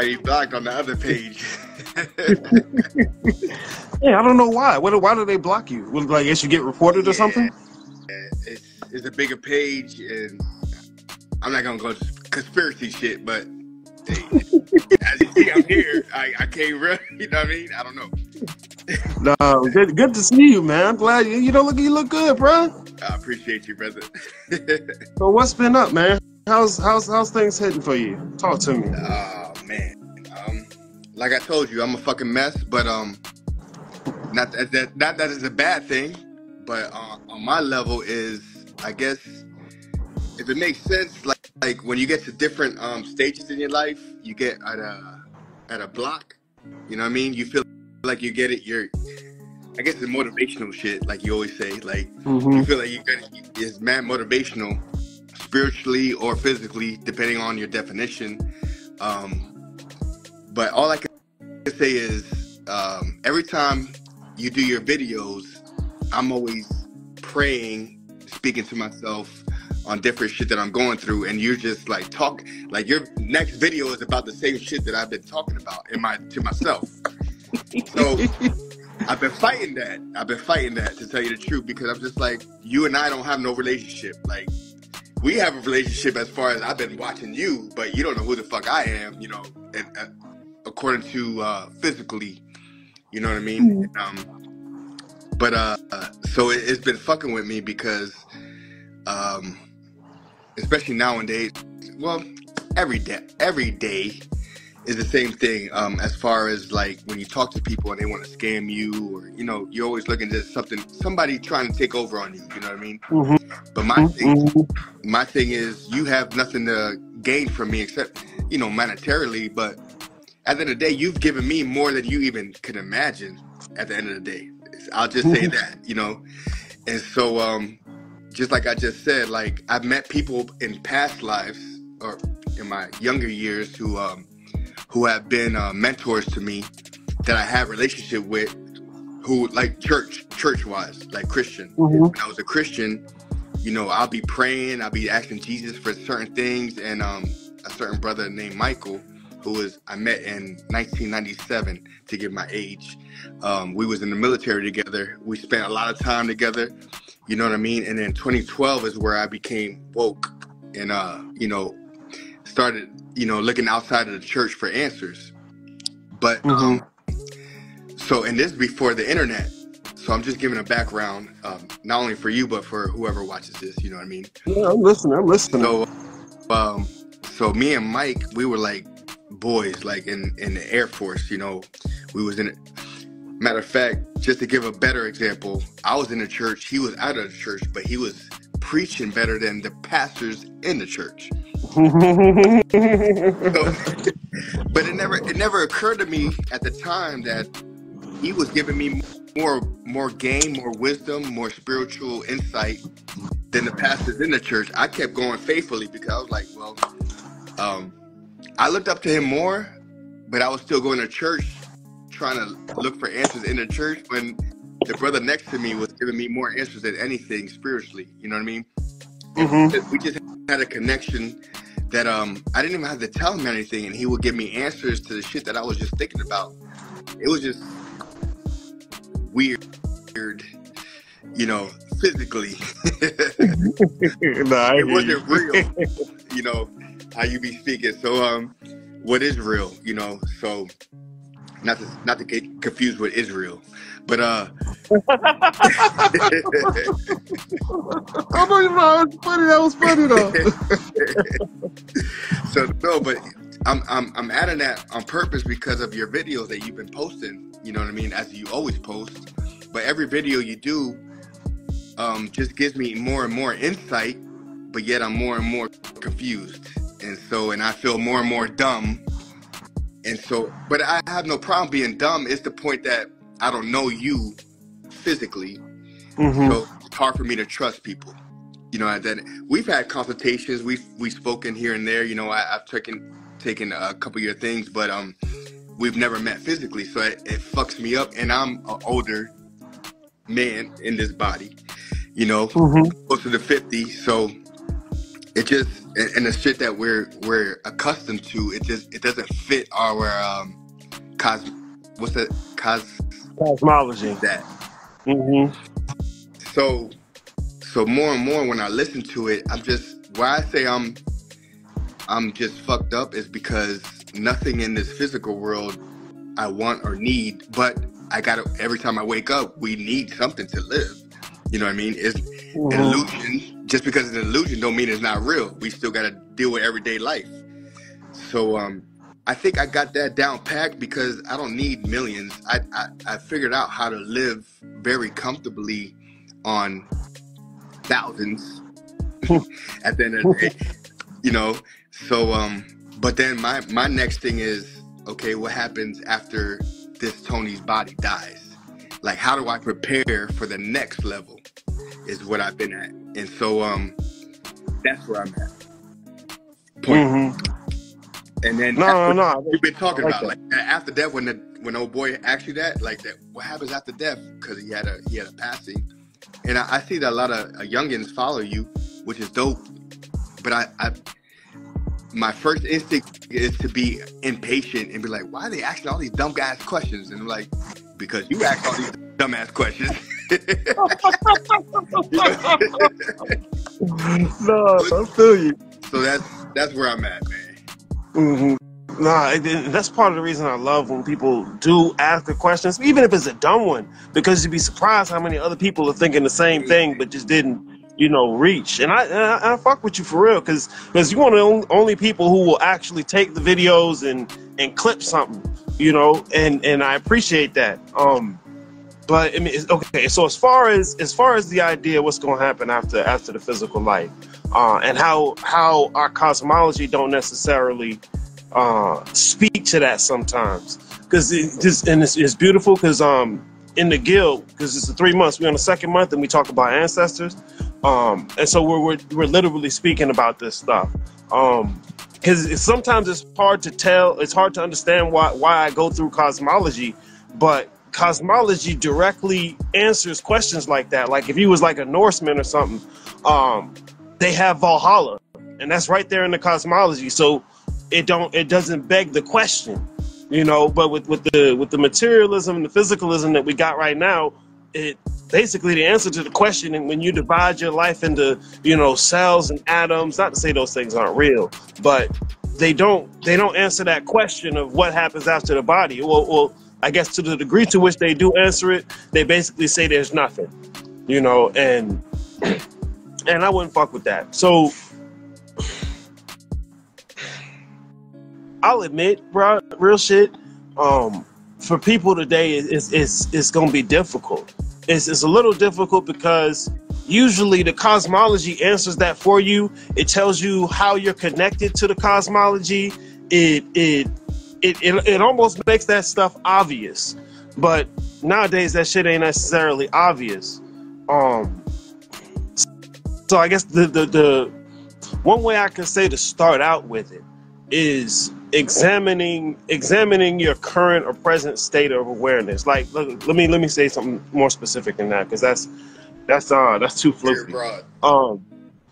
already blocked on the other page. yeah, I don't know why. What, why do they block you? Like, it you get reported or something? it's, it's a bigger page, and I'm not gonna go conspiracy shit, but hey, as you see, I'm here. I, I can't run. You know what I mean? I don't know. No, good, good to see you, man. I'm glad you, you don't look, you look good, bro. I appreciate you, brother. So what's been up, man? How's how's how's things heading for you? Talk to me. oh man, um, like I told you, I'm a fucking mess, but um, not that, that not that is a bad thing, but uh, on my level is, I guess, if it makes sense, like like when you get to different um stages in your life, you get at a at a block. You know what I mean? You feel like you get it. You're, I guess, it's motivational shit, like you always say. Like hmm you feel like you it. It's mad motivational, spiritually or physically, depending on your definition. Um, but all I can say is, um, every time you do your videos, I'm always praying, speaking to myself on different shit that I'm going through, and you're just like talk like your next video is about the same shit that I've been talking about in my to myself. So I've been fighting that. I've been fighting that to tell you the truth because I'm just like you and I don't have no relationship. Like we have a relationship as far as I've been watching you, but you don't know who the fuck I am. You know, and, uh, according to uh, physically, you know what I mean. Um, but uh, so it, it's been fucking with me because, um, especially nowadays. Well, every day, every day is the same thing. Um, as far as like when you talk to people and they want to scam you, or you know, you're always looking at something, somebody trying to take over on you. You know what I mean? hmm But my thing, hmm my thing is, you have nothing to gain from me except, you know, monetarily. But at the end of the day, you've given me more than you even could imagine. At the end of the day, I'll just say that, you know. And so, um, just like I just said, like I've met people in past lives or in my younger years who, um, who have been uh, mentors to me that I have relationship with, who like church, church wise, like Christian. hmm When I was a Christian, you know, I'll be praying, I'll be asking Jesus for certain things, and um, a certain brother named Michael, who was I met in 1997 to give my age. Um, we was in the military together. We spent a lot of time together. You know what I mean? And then 2012 is where I became woke, and uh, you know, started you know looking outside of the church for answers. But hmm um, so, and this before the internet. So I'm just giving a background, um, not only for you but for whoever watches this. You know what I mean? Yeah, I'm listening. I'm listening. So, um, so me and Mike, we were like boys, like in in the Air Force. You know, we was in. it. Matter of fact, just to give a better example, I was in the church. He was out of the church, but he was preaching better than the pastors in the church. So, but it never it never occurred to me at the time that he was giving me more more game, more wisdom, more spiritual insight than the pastors in the church. I kept going faithfully because I was like, well, um, I looked up to him more, but I was still going to church trying to look for answers in the church when the brother next to me was giving me more answers than anything spiritually. You know what I mean? hmm we just had a connection that um I didn't even have to tell him anything, and he would give me answers to the shit that I was just thinking about. It was just weird, you know, physically. nah, it wasn't real, you know, how you be speaking. So um, what is real, you know? So not to not to get confused with Israel, but uh. I don't even funny. That was funny though. so no, but I'm I'm I'm adding that on purpose because of your videos that you've been posting. You know what I mean? As you always post, but every video you do, um, just gives me more and more insight. But yet I'm more and more confused, and so and I feel more and more dumb. And so, but I have no problem being dumb. It's the point that I don't know you physically, hmm so it's hard for me to trust people. You know, and then we've had consultations. We've we've spoken here and there. You know, I, I've taken taken a couple of your things, but um, we've never met physically, so it, it fucks me up. And I'm an older man in this body. You know, hmm close to the fifty, so it just and, and the shit that we're we're accustomed to, it just it doesn't fit our um cos what's that cos Cosmology. that. hmm So so more and more when I listen to it, I'm just why I say I'm I'm just fucked up is because nothing in this physical world I want or need, but I gotta every time I wake up, we need something to live. You know what I mean? It's hmm illusion. Just because it's an illusion don't mean it's not real. We still gotta deal with everyday life. So um I think I got that down packed because I don't need millions. I, I, I figured out how to live very comfortably on thousands at the end of the day. You know? So um but then my my next thing is okay, what happens after this Tony's body dies? Like how do I prepare for the next level is what I've been at. And so um that's where I'm at. Point. hmm And then No, after no, no. you've been talking like about, that. like after death, when the when old boy asked you that, like that, what happens after death? Because he had a he had a passing, and I, I see that a lot of uh, youngins follow you, which is dope. But I, I my first instinct is to be impatient and be like, why are they asking all these dumb ass questions? And I'm like, because you ask all these dumb ass questions. No, I feel you. so that's that's where I'm at, man. hmm Nah, it- it- that's part of the reason I love when people do ask the questions, even if it's a dumb one, because you'd be surprised how many other people are thinking the same thing, but just didn't, you know, reach. And I, and I, I fuck with you for real, because because you're one of the only, only people who will actually take the videos and and clip something, you know, and and I appreciate that. Um, but I mean, okay. So as far as as far as the idea, what's going to happen after after the physical life, uh, and how how our cosmology don't necessarily uh, speak to that sometimes because it just and it's, it's beautiful because um in the guild because it's the three months we're on the second month and we talk about ancestors um and so we're we're, we're literally speaking about this stuff um because sometimes it's hard to tell it's hard to understand why why I go through cosmology but cosmology directly answers questions like that. Like if he was like a Norseman or something um they have Valhalla and that's right there in the cosmology. So it don't it doesn't beg the question you know? But with with the with the materialism and the physicalism that we got right now it basically the answer to the question and when you divide your life into you know cells and atoms not to say those things aren't real but they don't they don't answer that question of what happens after the body. Well, well i guess to the degree to which they do answer it they basically say there's nothing you know and and i wouldn't fuck with that so I'll admit, bro, real shit. Um, for people today, it- it's it's it's gonna be difficult. It's it's a little difficult because usually the cosmology answers that for you. It tells you how you're connected to the cosmology. It it it it, it almost makes that stuff obvious. But nowadays, that shit ain't necessarily obvious. Um, so I guess the the the one way I can say to start out with it is examining examining your current or present state of awareness. Like let, let me let me say something more specific than that because that's that's uh that's too Very floaty. broad. Um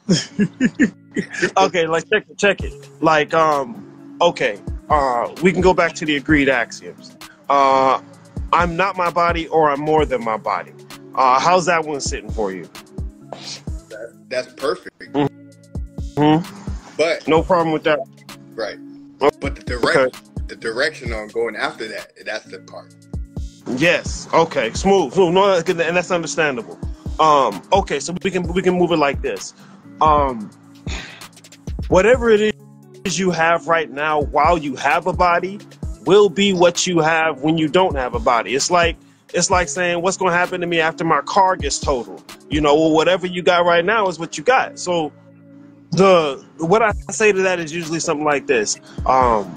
okay, like check it check it. Like um okay, uh we can go back to the agreed axioms. Uh I'm not my body or I'm more than my body. Uh how's that one sitting for you? That, that's perfect. hmm But No problem with that. right. Oh, But the Okay. direct the direction on going after that, that's the part. Yes. Okay. Smooth. Smooth. No, that's good, and that's understandable. Um. Okay. So we can we can move it like this. Um. Whatever it is you have right now, while you have a body, will be what you have when you don't have a body. It's like it's like saying what's going to happen to me after my car gets totaled. You know, well, whatever you got right now is what you got. So the what I say to that is usually something like this. Um.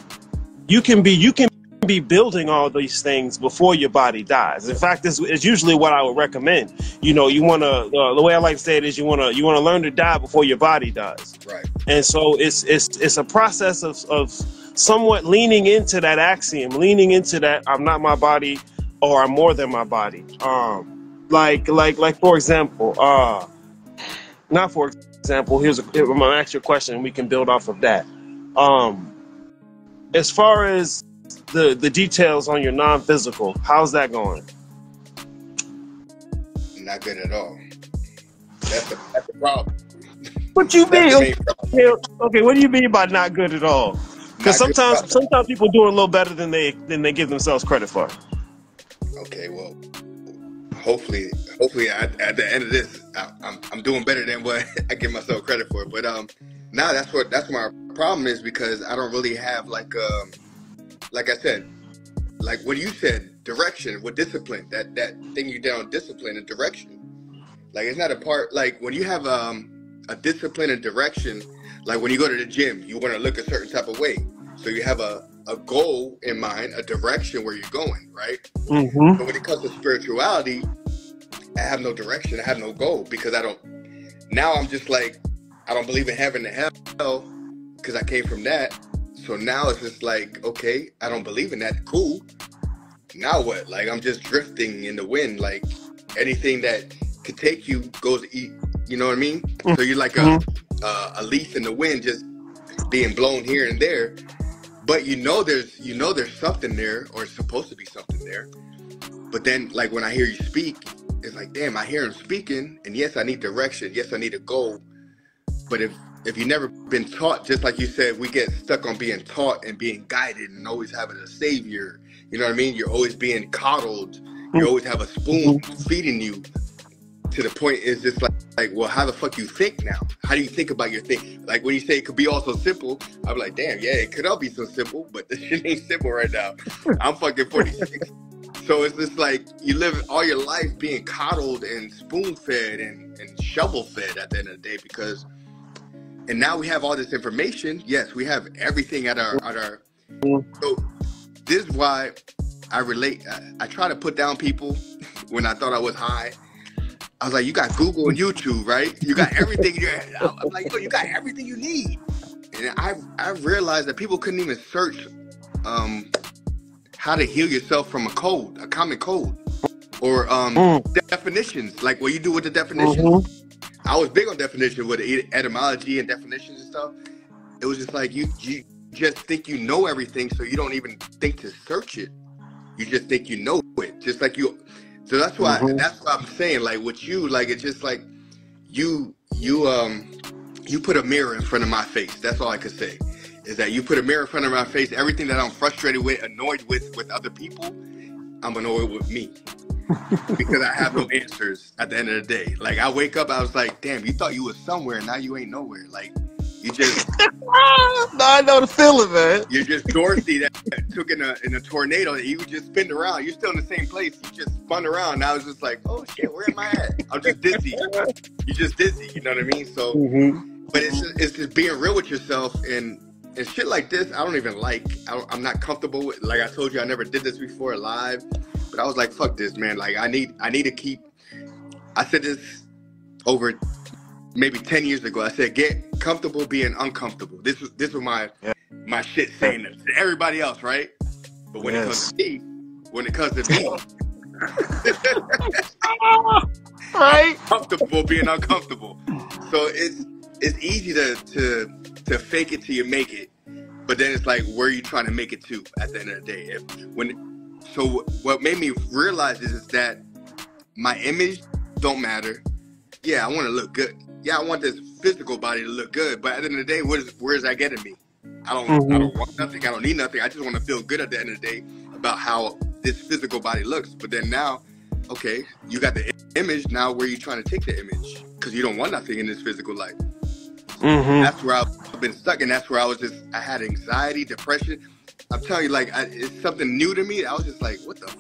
You can be you can be building all these things before your body dies. In fact, this is usually what I would recommend. You know, you want to. Uh, the way I like to say it is, you want to you want to learn to die before your body dies. Right. And so it's it's it's a process of of somewhat leaning into that axiom, leaning into that I'm not my body or I'm more than my body. Um, like like like for example, uh, not for example, here's a, I'm gonna ask you a question, and we can build off of that. Um, as far as the the details on your non-physical, how's that going? Not good at all. That's the, that's the problem. What you mean? Okay, okay, what do you mean by not good at all? Because sometimes sometimes people do a little better than they than they give themselves credit for. Okay, well, hopefully, hopefully at, at the end of this, I, I'm I'm doing better than what I give myself credit for. But um, now that's what that's my problem is because I don't really have like um, like I said, like what you said, direction with discipline. That that thing you did on discipline and direction. Like it's not a part. Like when you have um a discipline and direction. Like when you go to the gym, you want to look a certain type of way. So you have a a goal in mind, a direction where you're going, right? Mm-hmm. But when it comes to spirituality, I have no direction. I have no goal because I don't. Now I'm just like, I don't believe in heaven and hell because I came from that. So now it's just like, okay, I don't believe in that. Cool. Now what? Like I'm just drifting in the wind. Like anything that could take you goes to eat. You know what I mean? So you're like a Mm-hmm. uh, a leaf in the wind, just being blown here and there. But you know there's you know there's something there, or it's supposed to be something there. But then, like when I hear you speak, it's like, damn, I hear him speaking, and yes, I need direction. Yes, I need a goal. But if if you've never been taught, just like you said, we get stuck on being taught and being guided, and always having a savior. You know what I mean? You're always being coddled. You always have a spoon feeding you. To the point is just like, like, well, how the fuck you think now? How do you think about your thing? Like when you say it could be all so simple, I'm like, damn, yeah, it could all be so simple, but this shit ain't simple right now. I'm fucking 46. So it's just like you live all your life being coddled and spoon fed and, and shovel fed at the end of the day because and now we have all this information. Yes, we have everything at our at our so this is why I relate I, I try to put down people when I thought I was high. I was like, you got Google and YouTube, right? You got everything. I'm like, yo, you got everything you need. And I I realized that people couldn't even search um, how to heal yourself from a cold, a common cold, or um, Mm. definitions, like what you do with the definitions. Mm-hmm. I was big on definition with etymology and definitions and stuff. It was just like you you just think you know everything, so you don't even think to search it. You just think you know it, just like you. So that's why Mhm. that's what I'm saying. Like with you, like it's just like you you um you put a mirror in front of my face. That's all I could say. Is that you put a mirror in front of my face? Everything that I'm frustrated with, annoyed with, with other people, I'm annoyed with me because I have no answers at the end of the day. Like I wake up, I was like, damn, you thought you was somewhere, now you ain't nowhere. Like you just no, I know the feeling, man. you're just Dorothy that took in a in a tornado. You just spinned around. You're still in the same place. You just spun around. And I was just like, oh shit, where am I at? I'm just dizzy. You just dizzy. You know what I mean? So, Mm-hmm. but it's just, it's just being real with yourself and and shit like this. I don't even like. I don't, I'm not comfortable with. Like I told you, I never did this before live. But I was like, fuck this, man. Like I need I need to keep. I said this over maybe 10 years ago. I said, get comfortable being uncomfortable. This was this was my Yeah. my shit saying that to everybody else, right? But when it comes to me, when it comes to me, right? comfortable being uncomfortable. So it's it's easy to to to fake it till you make it, but then it's like where are you trying to make it to at the end of the day? If when so what made me realize is, is that my image don't matter. Yeah, I want to look good. Yeah, I want this physical body to look good, but at the end of the day, where's where's that getting me? I don't I Mhm. don't want nothing. I don't need nothing. I just want to feel good at the end of the day about how this physical body looks. But then now, okay, you got the image. Now, where you trying to take the image? Because you don't want nothing in this physical life. Mm-hmm. That's where I've been stuck, and that's where I was just. I had anxiety, depression. I'm telling you, like I, it's something new to me. I was just like, what the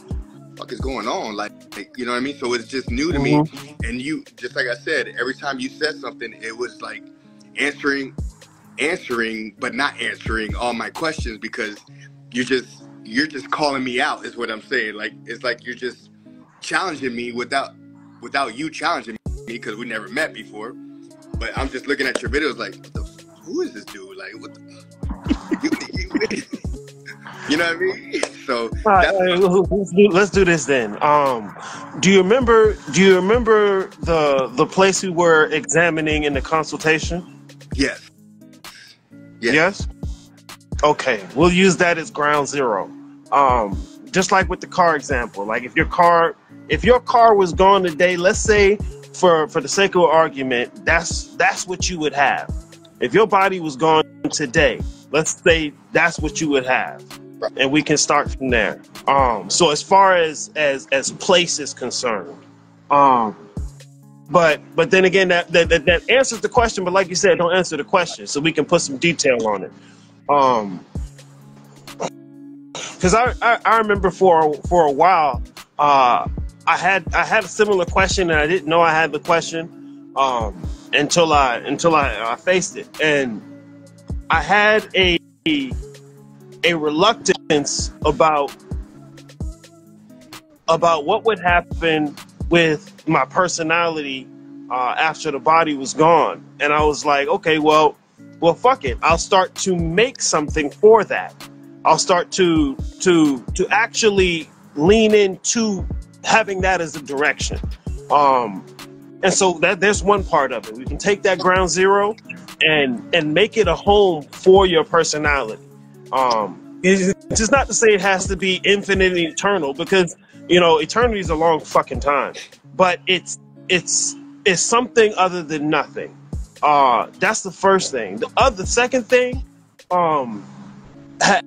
fuck is going on? Like, like, you know what I mean? So it's just new to me. Mm-hmm. And you, just like I said, every time you said something, it was like answering, answering, but not answering all my questions because you just you're just calling me out. Is what I'm saying. Like it's like you're just challenging me without without you challenging me because we never met before. But I'm just looking at your videos like, what the, who is this dude? Like, what the, you, you, you know what I mean? So All right, that's let's do, let's do this then. Um, do you remember? Do you remember the the place we were examining in the consultation? yes, yes, Yes. Okay, we'll use that as ground zero. Um, just like with the car example, like if your car, if your car was gone today, let's say for for the sake of argument, that's that's what you would have. If your body was gone today, let's say that's what you would have, and we can start from there. Um, so as far as as as place is concerned, um, but but then again, that that that, that answers the question. But like you said, don't answer the question, so we can put some detail on it. Um, because I, I I remember for for a while, uh, I had I had a similar question and I didn't know I had the question, um, until I until I, I faced it, and I had a a reluctance about about what would happen with my personality uh, after the body was gone, and I was like, okay, well, well, fuck it, I'll start to make something for that. I'll start to to to actually lean into having that as a direction. Um, and so that there's one part of it. We can take that ground zero and and make it a home for your personality. Um, it's just not to say it has to be infinite and eternal because you know eternity is a long fucking time, but it's it's it's something other than nothing. Uh, that's the first thing. The other, second thing, um, had,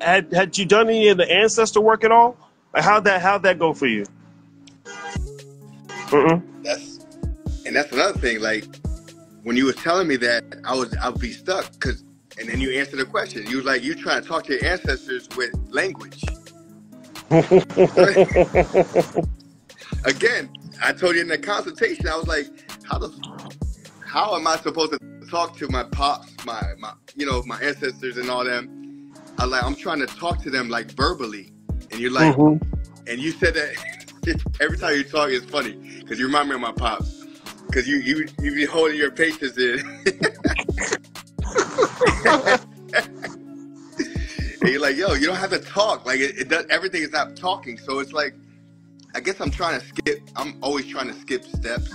had had you done any of the ancestor work at all? Like how'd that how'd that go for you? Mm-mm. that's and that's another thing. Like when you was telling me that, I was I'd be stuck because. And then you answered the question. You was like, you trying to talk to your ancestors with language. Again, I told you in the consultation, I was like, how the, how am I supposed to talk to my pops, my, my, you know, my ancestors and all them? I like, I'm trying to talk to them like verbally, and you're like, Mhm. and you said that every time you talk, it's funny because you remind me of my pops. Because you you you be holding your patience in, and you're like, yo, you don't have to talk. Like it, it does. Everything is not talking. So it's like, I guess I'm trying to skip. I'm always trying to skip steps.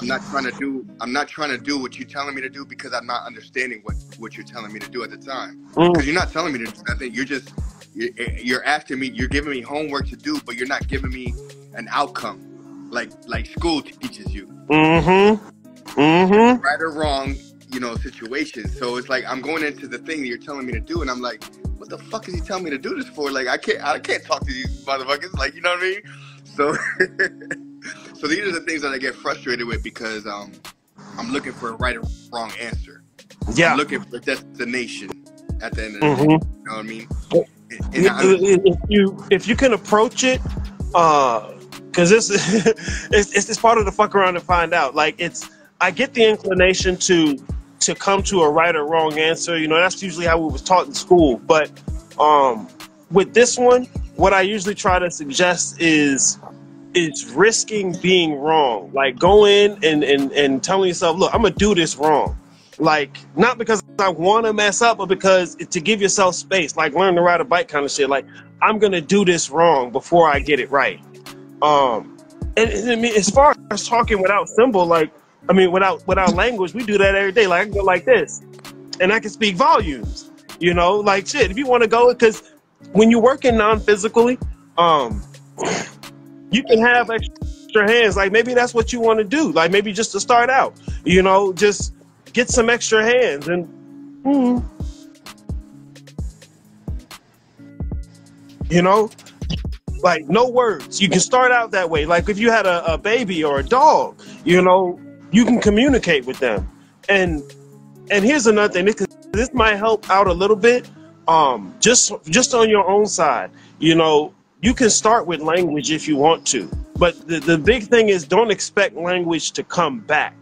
I'm not trying to do. I'm not trying to do what you're telling me to do because I'm not understanding what what you're telling me to do at the time. Mm. Because you're not telling me to do nothing. You're just you're, you're asking me. You're giving me homework to do, but you're not giving me an outcome, like like school teaches you, Mm-hmm. Mm-hmm. right or wrong, you know, situations. So it's like I'm going into the thing that you're telling me to do, and I'm like, what the fuck is he telling me to do this for? Like I can't I can't talk to these motherfuckers. Like you know what I mean? So so these are the things that I get frustrated with because um I'm looking for a right or wrong answer. Yeah. I'm looking for a destination at the end of the. Mm-hmm. You know what I mean? And I, if you if you can approach it, uh, because this it's, it's it's part of the fuck around and find out. Like it's I get the inclination to to come to a right or wrong answer. You know, that's usually how we was taught in school. But um, with this one, what I usually try to suggest is is risking being wrong. Like go in and and and telling yourself, look, I'm gonna do this wrong. Like not because I want to mess up, but because it- to give yourself space. Like learn to ride a bike kind of shit. Like I'm gonna do this wrong before I get it right. Um, and, and I mean, as far as talking without symbol, like I mean, without without language, we do that every day. Like I can go like this, and I can speak volumes. You know, like shit. If you want to go, because when you're working non-physically, um, you can have extra hands. Like maybe that's what you want to do. Like maybe just to start out, you know, just get some extra hands and. mm, you know, like no words. You can start out that way. Like if you had a, a baby or a dog, you know, you can communicate with them. And and here's another thing. This, this might help out a little bit. Um, just just on your own side, you know, you can start with language if you want to, but the, the big thing is don't expect language to come back.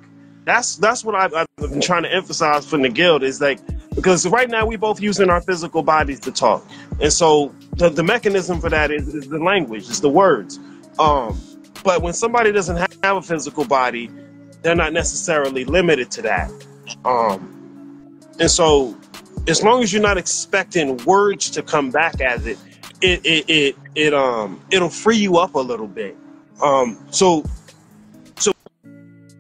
That's that's what I've, I've been trying to emphasize from the guild is like because right now we both using our physical bodies to talk, and so the, the mechanism for that is, is the language, it's the words. Um, but when somebody doesn't have a physical body, they're not necessarily limited to that. Um, and so, as long as you're not expecting words to come back as it, it it it, it um it'll free you up a little bit. Um, so so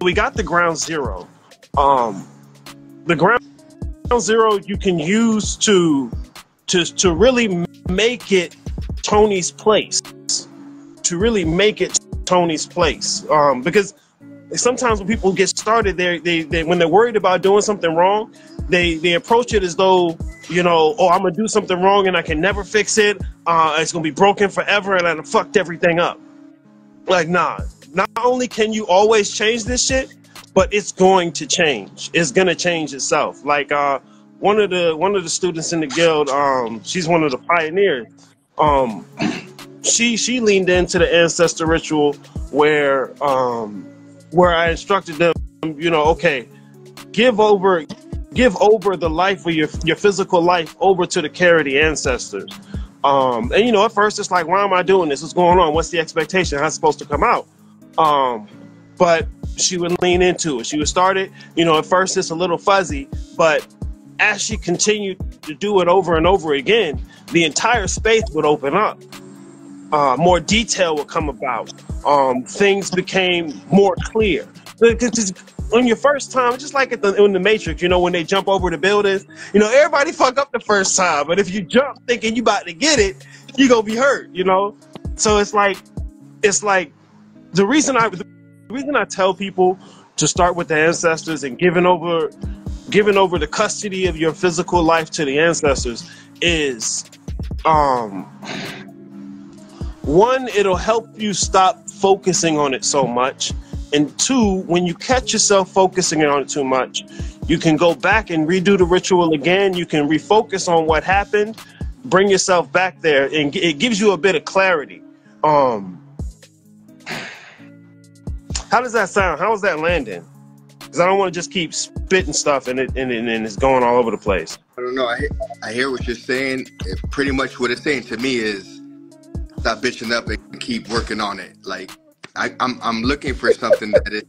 we got the ground zero. Um, the ground zero you can use to to to really make it Tony's place. To really make it Tony's place. Um, because sometimes when people get started, they they they when they're worried about doing something wrong, they they approach it as though you know, oh, I'm gonna do something wrong and I can never fix it. Uh, it's gonna be broken forever and I fucked everything up. Like, nah. Not only can you always change this shit, but it's going to change. It's gonna change itself. Like, uh, one of the one of the students in the guild, um, she's one of the pioneers. Um, she she leaned into the ancestor ritual where um, where I instructed them, you know, okay, give over give over the life of your your physical life over to the care of the ancestors. Um, and you know, at first it's like, why am I doing this? What's going on? What's the expectation? How's it supposed to come out? Um, but she would lean into it. She would start it, you know, at first it's a little fuzzy, but as she continued to do it over and over again, the entire space would open up. Uh, more detail would come about. Um, things became more clear. On your first time, just like at the, in the Matrix, you know, when they jump over the buildings, you know, everybody fuck up the first time. But if you jump thinking you about to get it, you gonna be hurt, you know. So it's like, it's like the reason I the reason I tell people to start with the ancestors and giving over giving over the custody of your physical life to the ancestors is um one it'll help you stop focusing on it so much. And two when you catch yourself focusing on it too much you can go back and redo the ritual again. You can refocus on what happened. Bring yourself back there and it gives you a bit of clarity. Um how does that sound how is that landing because I don't want to just keep spitting stuff and it and, and, and it's going all over the place. I don't know. I hear, I hear what you're saying. It, pretty much what it's saying to me is stop bitching up and keep working on it. Like I, I'm I'm looking for something that is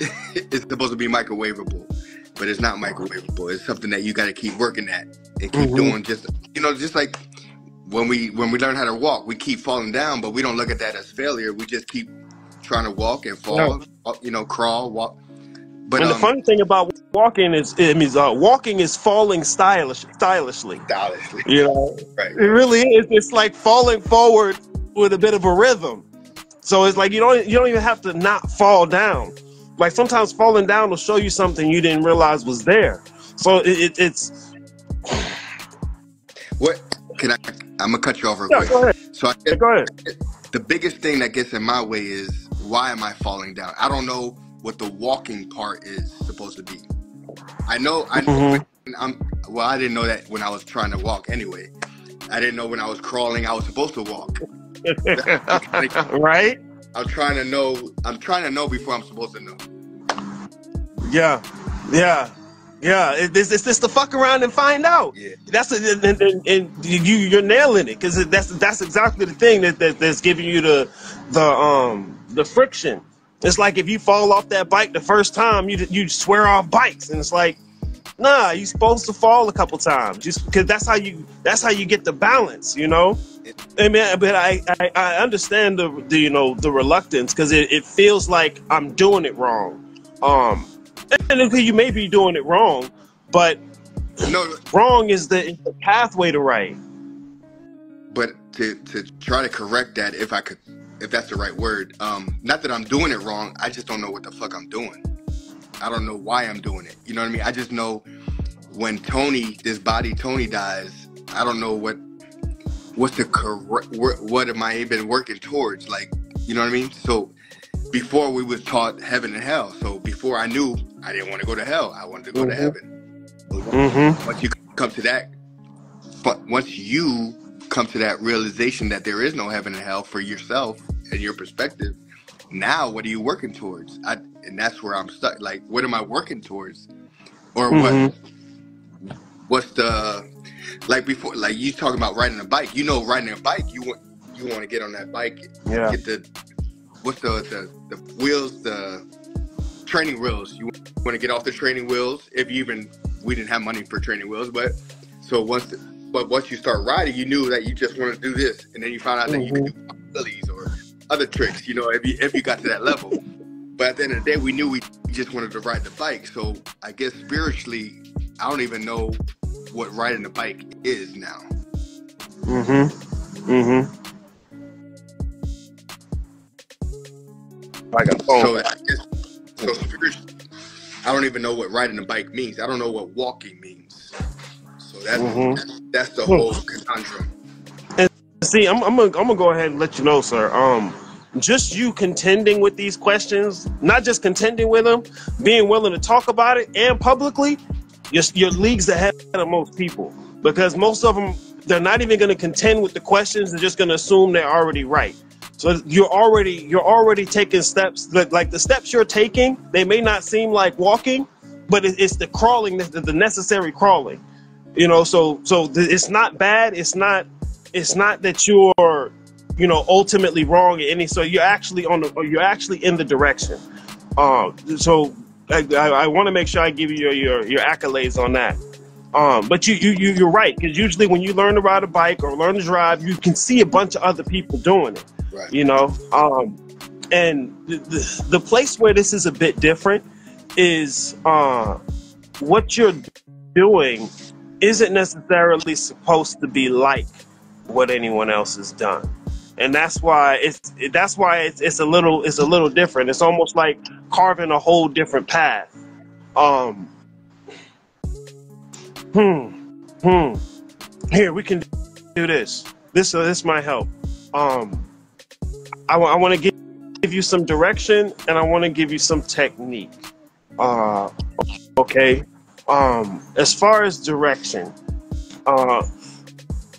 it's supposed to be microwavable, but it's not microwavable. It's something that you got to keep working at and keep Mm-hmm. doing. Just you know, just like when we when we learn how to walk, we keep falling down, but we don't look at that as failure. We just keep trying to walk and fall. uh, You know, crawl, walk. But And the um, funny thing about walking is, it means uh, walking is falling stylish, stylishly. stylishly, You know, right? it really is. It's like falling forward with a bit of a rhythm. So it's like you don't you don't even have to not fall down. Like sometimes falling down will show you something you didn't realize was there. So it, it, it's What can I? I'm gonna cut you off real yeah. quick. Go ahead. So I Yeah, Go ahead. the biggest thing that gets in my way is why am I falling down? I don't know what the walking part is supposed to be. I know I hmm when I'm well, I didn't know that when I was trying to walk anyway. I didn't know when I was crawling I was supposed to walk. right? I'm trying to know I'm trying to know before I'm supposed to know. Yeah, yeah, yeah. It, it's, it's just to fuck around and find out. Yeah. That's a, and, and, and and you you're nailing it because that's that's exactly the thing that, that that's giving you the the um the friction. It's like if you fall off that bike the first time, you you swear off bikes, and it's like, nah, you're supposed to fall a couple times, just because that's how you that's how you get the balance, you know. I mean, but I, I, I understand the, the you know the reluctance because it, it feels like I'm doing it wrong. Um, and you may be doing it wrong, but No, wrong is the, is the pathway to right. but to to try to correct that if I could if that's the right word. Um not that I'm doing it wrong, I just don't know what the fuck I'm doing. I don't know why I'm doing it. You know what I mean? I just know when Tony, this body Tony dies, I don't know what what's the correct what, what am I even working towards? Like, you know what I mean? So before we was taught heaven and hell. So before I knew I didn't want to go to hell, I wanted to go to Mhm. heaven. Mm-hmm. Once you come to that, but once you come to that realization that there is no heaven and hell for yourself and your perspective, now what are you working towards? I, and that's where I'm stuck. Like, what am I working towards? Or what? Mm-hmm. What's the like before? Like you talking about riding a bike? You know, riding a bike, you want you want to get on that bike, Yeah. get the what's the the, the wheels, the training wheels. You want to get off the training wheels if you even we didn't have money for training wheels, but so once the, but once you start riding, you knew that you just want to do this, and then you found out that you could do possibilities or other tricks. You know, if you if you got to that level. But at the end of the day, we knew we just wanted to ride the bike. So I guess spiritually, I don't even know what riding the bike is now. Mm-hmm. Mm-hmm. Like a phone. So I guess so spiritually, I don't even know what riding a bike means. I don't know what walking means. So that's Mm-hmm. that's the whole conundrum. See, I'm, I'm gonna I'm gonna go ahead and let you know, sir. Um, just you contending with these questions, not just contending with them, being willing to talk about it and publicly, your your leagues ahead of most people because most of them they're not even to contend with the questions. They're just to assume they're already right. So you're already you're already taking steps that like the steps you're taking. They may not seem like walking, but it, it's the crawling, the, the necessary crawling. You know, so so it's not bad. It's not it's not that you're you know ultimately wrong in any. So you're actually on the you're actually in the direction. Um, so I, I, want to make sure I give you your your, your accolades on that. Um, but you, you, you, you're right, because usually when you learn to ride a bike or learn to drive, you can see a bunch of other people doing it, Right. you know? Um, and the, the, the place where this is a bit different is uh, what you're doing isn't necessarily supposed to be like what anyone else has done. And that's why it's that's why it's, it's a little it's a little different. It's almost like carving a whole different path. Um, hmm, hmm. Here we can do this. This uh, this might help. Um, I, want to give, give you some direction and I want to give you some technique. Uh, okay. Um, as far as direction, uh,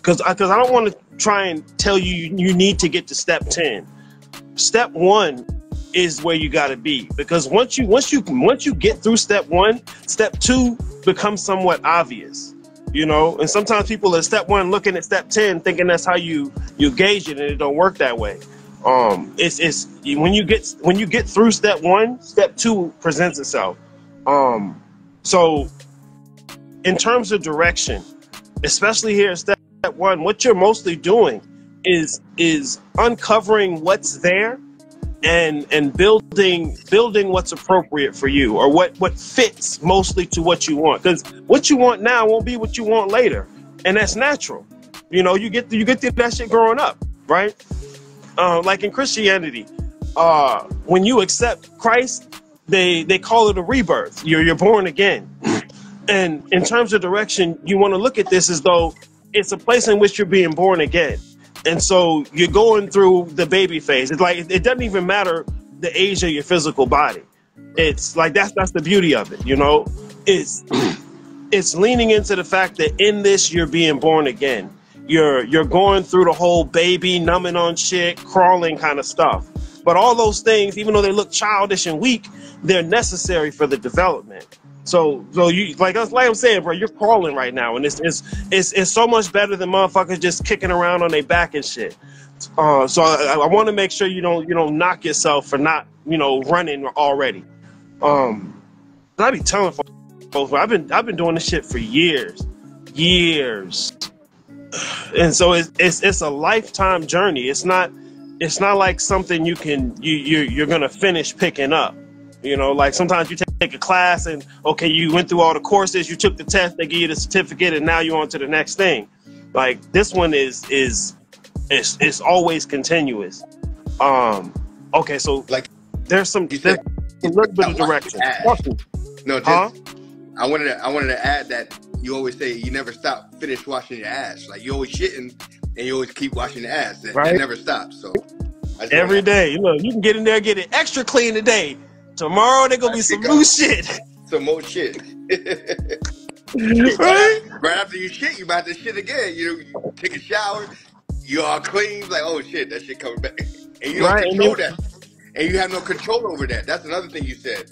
because because I don't want to try and tell you you need to get to step ten. Step one is where you got to be because once you once you once you get through step one, step two becomes somewhat obvious. You know, and sometimes people at step one looking at step ten thinking that's how you you gauge it, and it don't work that way. Um, it's it's when you get when you get through step one, step two presents itself. Um, so in terms of direction, especially here at step one, what you're mostly doing is is uncovering what's there and and building building what's appropriate for you or what what fits mostly to what you want. Because what you want now won't be what you want later. And that's natural. You know you get you get through that shit growing up right? Uh, like in christianity uh, when you accept christ they they call it a rebirth. You're you're born again. And in terms of direction you want to look at this as though it's a place in which you're being born again and so you're going through the baby phase. It's like it doesn't even matter the age of your physical body. It's like that's that's the beauty of it, you know. It's it's leaning into the fact that in this you're being born again. You're you're going through the whole baby numbing on shit, crawling kind of stuff. But all those things, even though they look childish and weak, they're necessary for the development. So, so you like us, like I'm saying, bro, you're crawling right now, and it's it's it's it's so much better than motherfuckers just kicking around on their back and shit. Uh, so I, I want to make sure you don't you don't knock yourself for not you know running already. Um, I be telling folks, I've been I've been doing this shit for years, years, and so it's it's it's a lifetime journey. It's not it's not like something you can you you you're gonna finish picking up. You know, like sometimes you take a class and okay, you went through all the courses, you took the test, they give you the certificate, and now you're on to the next thing. Like this one is is it's it's always continuous. Um, okay, so Like there's some you there's a little bit of direction. No, just Huh? I wanted to I wanted to add that you always say you never stop finish washing your ass. Like you always shitting and you always keep washing the ass. That, that Right. never stops. So every day, just Every wanna- day. You know, you can get in there, get it extra clean today. Tomorrow there gonna be some new shit. some more shit. right? right after you shit, you about to shit again. You, you take a shower, you all clean, like oh shit, that shit coming back, and you don't Right, control you- that, and you have no control over that. That's another thing you said.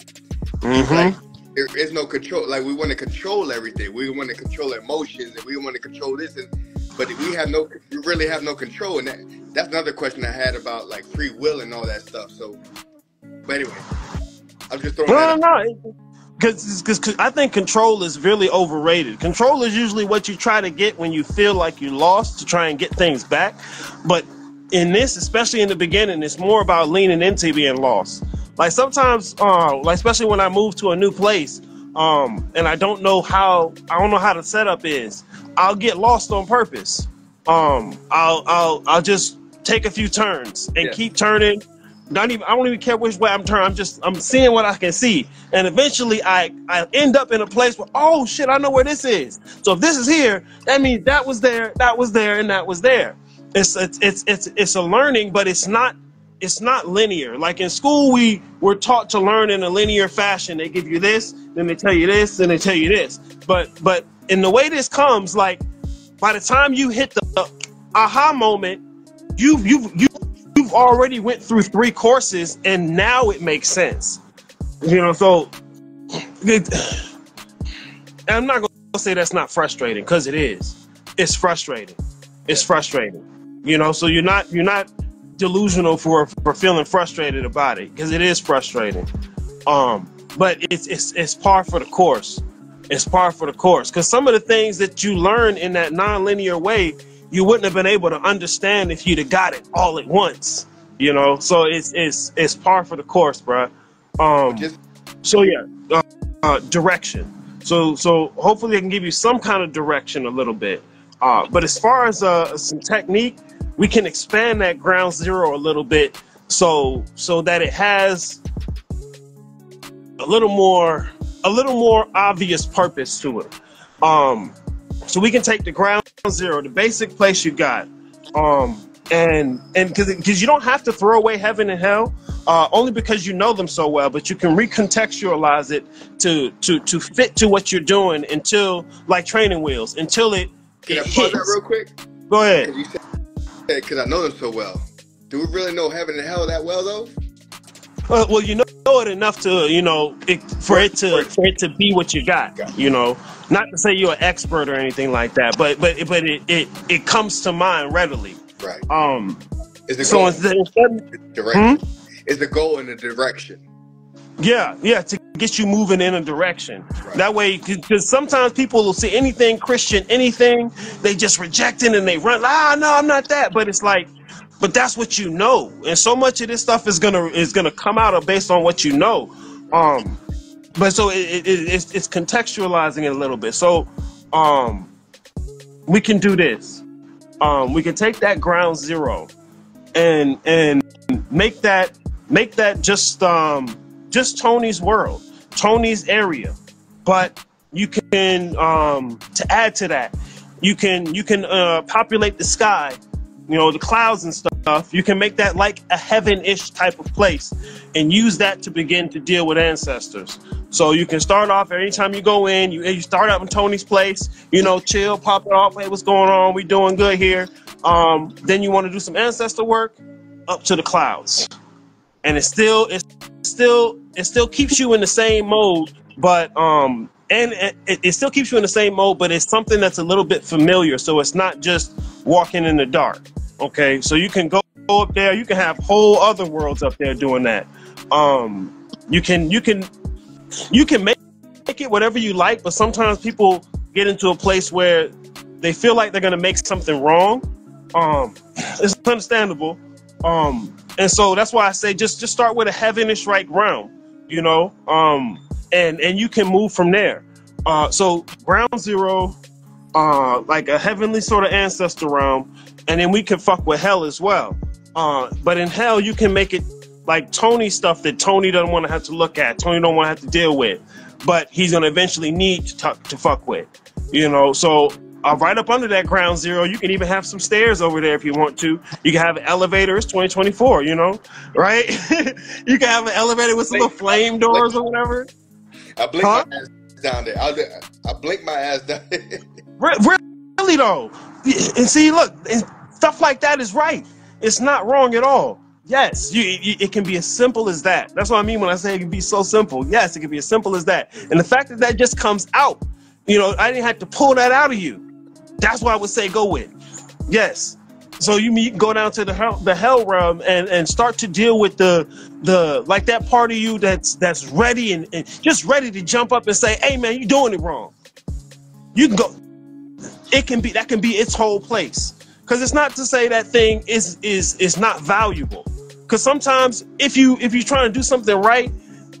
Mm-hmm. Like there is no control. Like we want to control everything. We want to control emotions, and we want to control this, and but we have no, we really have no control. And that that's another question I had about like free will and all that stuff. So, but anyway, I'm just throwing No, no. because I think control is really overrated. Control is usually what you try to get when you feel like you lost to try and get things back. But in this, especially in the beginning, it's more about leaning into being lost. Like sometimes, uh, like especially when I move to a new place, um, and I don't know how I don't know how the setup is. I'll get lost on purpose. Um, I'll I'll I'll just take a few turns and Yeah. keep turning. Not even I don't even care which way I'm turning. I'm just I'm seeing what I can see, and eventually I I end up in a place where oh shit I know where this is. So if this is here, that means that was there, that was there, and that was there. It's it's it's it's, it's a learning, but it's not it's not linear. Like in school, we were taught to learn in a linear fashion. They give you this, then they tell you this, then they tell you this. But but in the way this comes, like by the time you hit the aha moment, you've you've you you've already went through three courses, and now it makes sense. You know, so I'm not gonna say that's not frustrating because it is. It's frustrating. It's frustrating. You know, so you're not you're not delusional for for feeling frustrated about it because it is frustrating. Um, but it's it's it's par for the course. It's par for the course because some of the things that you learn in that non-linear way, you wouldn't have been able to understand if you'd have got it all at once. You know, so it's it's it's par for the course, bruh. Um, so yeah, uh, uh, direction. So so hopefully I can give you some kind of direction a little bit. Uh, but as far as uh, some technique, we can expand that ground zero a little bit, so so that it has a little more a little more obvious purpose to it. Um, so we can take the ground zero, the basic place you got, um, and and because because you don't have to throw away heaven and hell, uh, only because you know them so well, but you can recontextualize it to to to fit to what you're doing until like training wheels until it can I it pause that real quick? Go ahead. Because I know them so well. Do we really know heaven and hell that well though? Well, well, you know it enough to you know it, for it to for it to be what you got. You know, not to say you're an expert or anything like that, but but but it it, it comes to mind readily. Right. Um, Is the so instead direction? hmm? Is the goal in the direction? yeah, yeah, to get you moving in a direction. Right. That way, because sometimes people will see anything Christian, anything, they just reject it and they run. Ah, no, I'm not that. But it's like, but that's what you know, and so much of this stuff is gonna is gonna come out of based on what you know. Um, but so it, it, it- it's, it's contextualizing it a little bit. So, um, we can do this. Um, we can take that ground zero and and make that make that just um just Tony's world, Tony's area. But you can um to add to that, you can you can uh populate the sky, you know, the clouds and stuff. You can make that like a heaven-ish type of place and use that to begin to deal with ancestors. So you can start off anytime you go in, you you start out in Tony's place, you know, chill, pop it off, hey, what's going on? We doing good here. Um, then you want to do some ancestor work, up to the clouds and it still it still it still keeps you in the same mode but um and it, it still keeps you in the same mode but it's something that's a little bit familiar so it's not just walking in the dark okay so you can go up there. You can have whole other worlds up there doing that. Um you can you can you can make, make it whatever you like but sometimes people get into a place where they feel like they're to make something wrong. Um it's understandable. Um and so that's why i say just just start with a heavenish right ground you know? Um and and you can move from there. Uh so ground zero uh like a heavenly sort of ancestor realm and then we can fuck with hell as well. Uh but in hell you can make it like tony stuff that tony doesn't want to have to look at tony don't want to have to deal with but he's gonna eventually need to talk to fuck with you know? So uh, right up under that ground zero you can even have some stairs over there if you want to. You can have an elevator it's 2024 you know? Right? You can have an elevator with some little flame doors or whatever. I blink huh? my ass down there. I, I blink my ass down there. Re- really though and see look stuff like that is right. It's not wrong at all. Yes you, you, it can be as simple as that. That's what i mean when i say it can be so simple. Yes it can be as simple as that. And the fact that that just comes out you know i didn't have to pull that out of you. That's why i would say go with. Yes. So you go down to the hell, the hell realm and, and start to deal with the the like that part of you that's that's ready and, and just ready to jump up and say, "Hey man, you're doing it wrong." You can go. It can be that can be its whole place because it's not to say that thing is is is not valuable. Because sometimes if you if you're trying to do something right,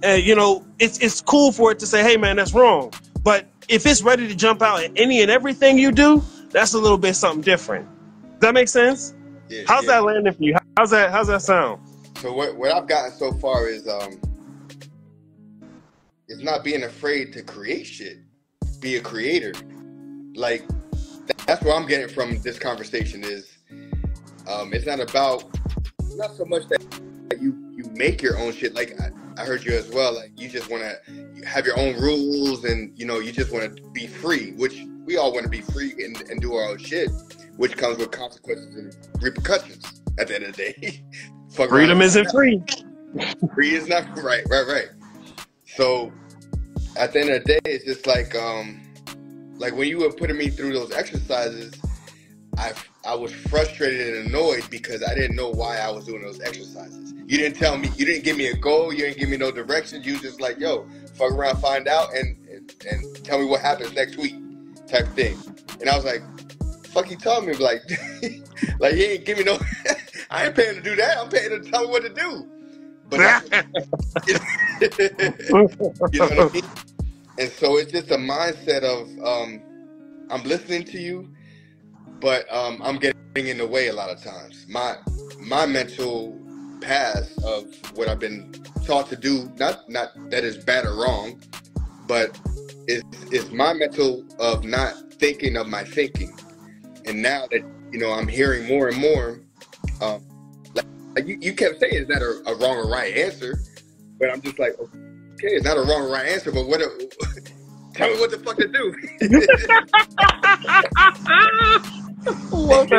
uh, you know it's it's cool for it to say, "Hey man, that's wrong." But if it's ready to jump out at any and everything you do, that's a little bit something different. Does that make sense? Yeah, How's yeah. that landing for you? How's that? How's that sound? So what what I've gotten so far is um, it's not being afraid to create shit. Be a creator. Like that's what I'm getting from this conversation is um, it's not about not so much that you you make your own shit. Like I, I heard you as well. Like you just want to have your own rules and you know you just want to be free, which we all want to be free and, and do our own shit, which comes with consequences and repercussions at the end of the day. Freedom isn't free. free is not right, right, right. So at the end of the day, it's just like um like when you were putting me through those exercises, I I was frustrated and annoyed because I didn't know why I was doing those exercises. You didn't tell me, you didn't give me a goal, you didn't give me no directions. You just like, yo, fuck around, find out, and and, and tell me what happens next week, type thing. And I was like, fuck, you telling me like, like he ain't give me no. I ain't paying to do that. I'm paying to tell me what to do. But you know what I mean? And so it's just a mindset of um, I'm listening to you, but um, I'm getting in the way a lot of times. My my mental past of what I've been taught to do, not not that is bad or wrong, but it's it's my mental of not thinking of my thinking. And now that you know I'm hearing more and more, um, like, like you, you kept saying is that a, a wrong or right answer, but I'm just like, okay, it's not a wrong or right answer, but what? A, tell me what the fuck to do. love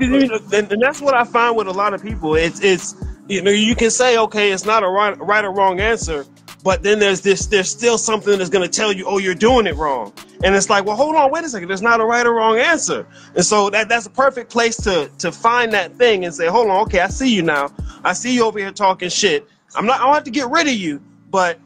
you know, and, and that's what I find with a lot of people. It's it's you know you can say okay, it's not a right, right or wrong answer, but then there's this there's still something that's going to tell you oh you're doing it wrong, and it's like well hold on wait a second, there's not a right or wrong answer, and so that that's a perfect place to to find that thing and say hold on okay I see you now, I see you over here talking shit. I'm not I don't have to get rid of you, but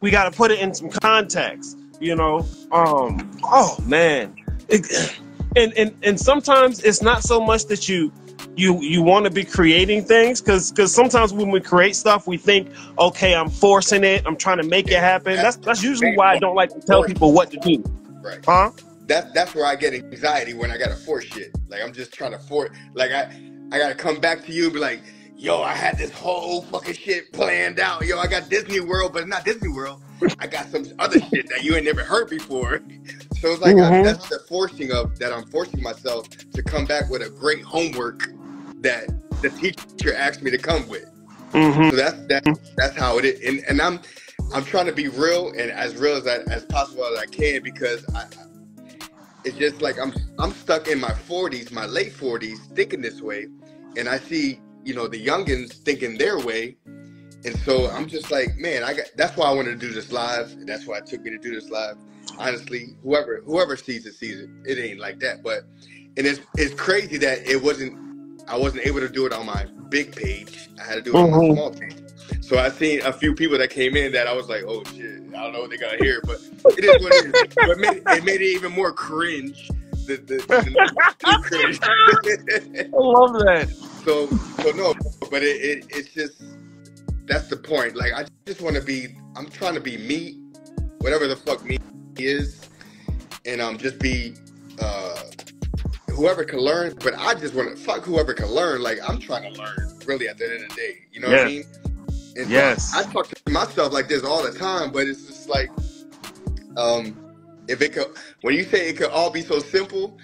we got to put it in some context, you know. Um, oh man, It- and and and sometimes it's not so much that you you you want to be creating things because because sometimes when we create stuff we think okay I'm forcing it I'm trying to make it happen. That's that's usually why I don't like to tell people what to do, right. huh? That's that's where I get anxiety when I gotta force shit. Like I'm just trying to force. Like I I gotta come back to you and be like, yo, I had this whole fucking shit planned out. Yo, I got Disney World, but it's not Disney World. I got some other shit that you ain't never heard before. So it's like I, Mhm. that's the forcing of that. I'm forcing myself to come back with a great homework that the teacher asked me to come with. hmm So that's that, that's how it is, and and I'm I'm trying to be real and as real as I, as possible as I can because I, it's just like I'm I'm stuck in my 40s, my late 40s, thinking this way, and I see you know the youngins thinking their way, and so I'm just like, man, I got. That's why I wanted to do this live. That's why it took me to do this live. Honestly, whoever whoever sees it sees it. It ain't like that, but and it's it's crazy that it wasn't. I wasn't able to do it on my big page. I had to do it on my Mhm. small page. So I seen a few people that came in that I was like, oh shit, I don't know what they got here, but it is what it is. But it made, it made it even more cringe. The, the, the. I love that. So so no, but it, it it's just that's the point. Like I just want to be. I'm trying to be me, whatever the fuck me is, and um just be uh whoever can learn. But I just want to fuck whoever can learn. Like I'm trying to learn. Really, at the end of the day, you know what I mean? And so Yes. I talk to myself like this all the time, but it's just like, um, if it could, when you say it could all be so simple,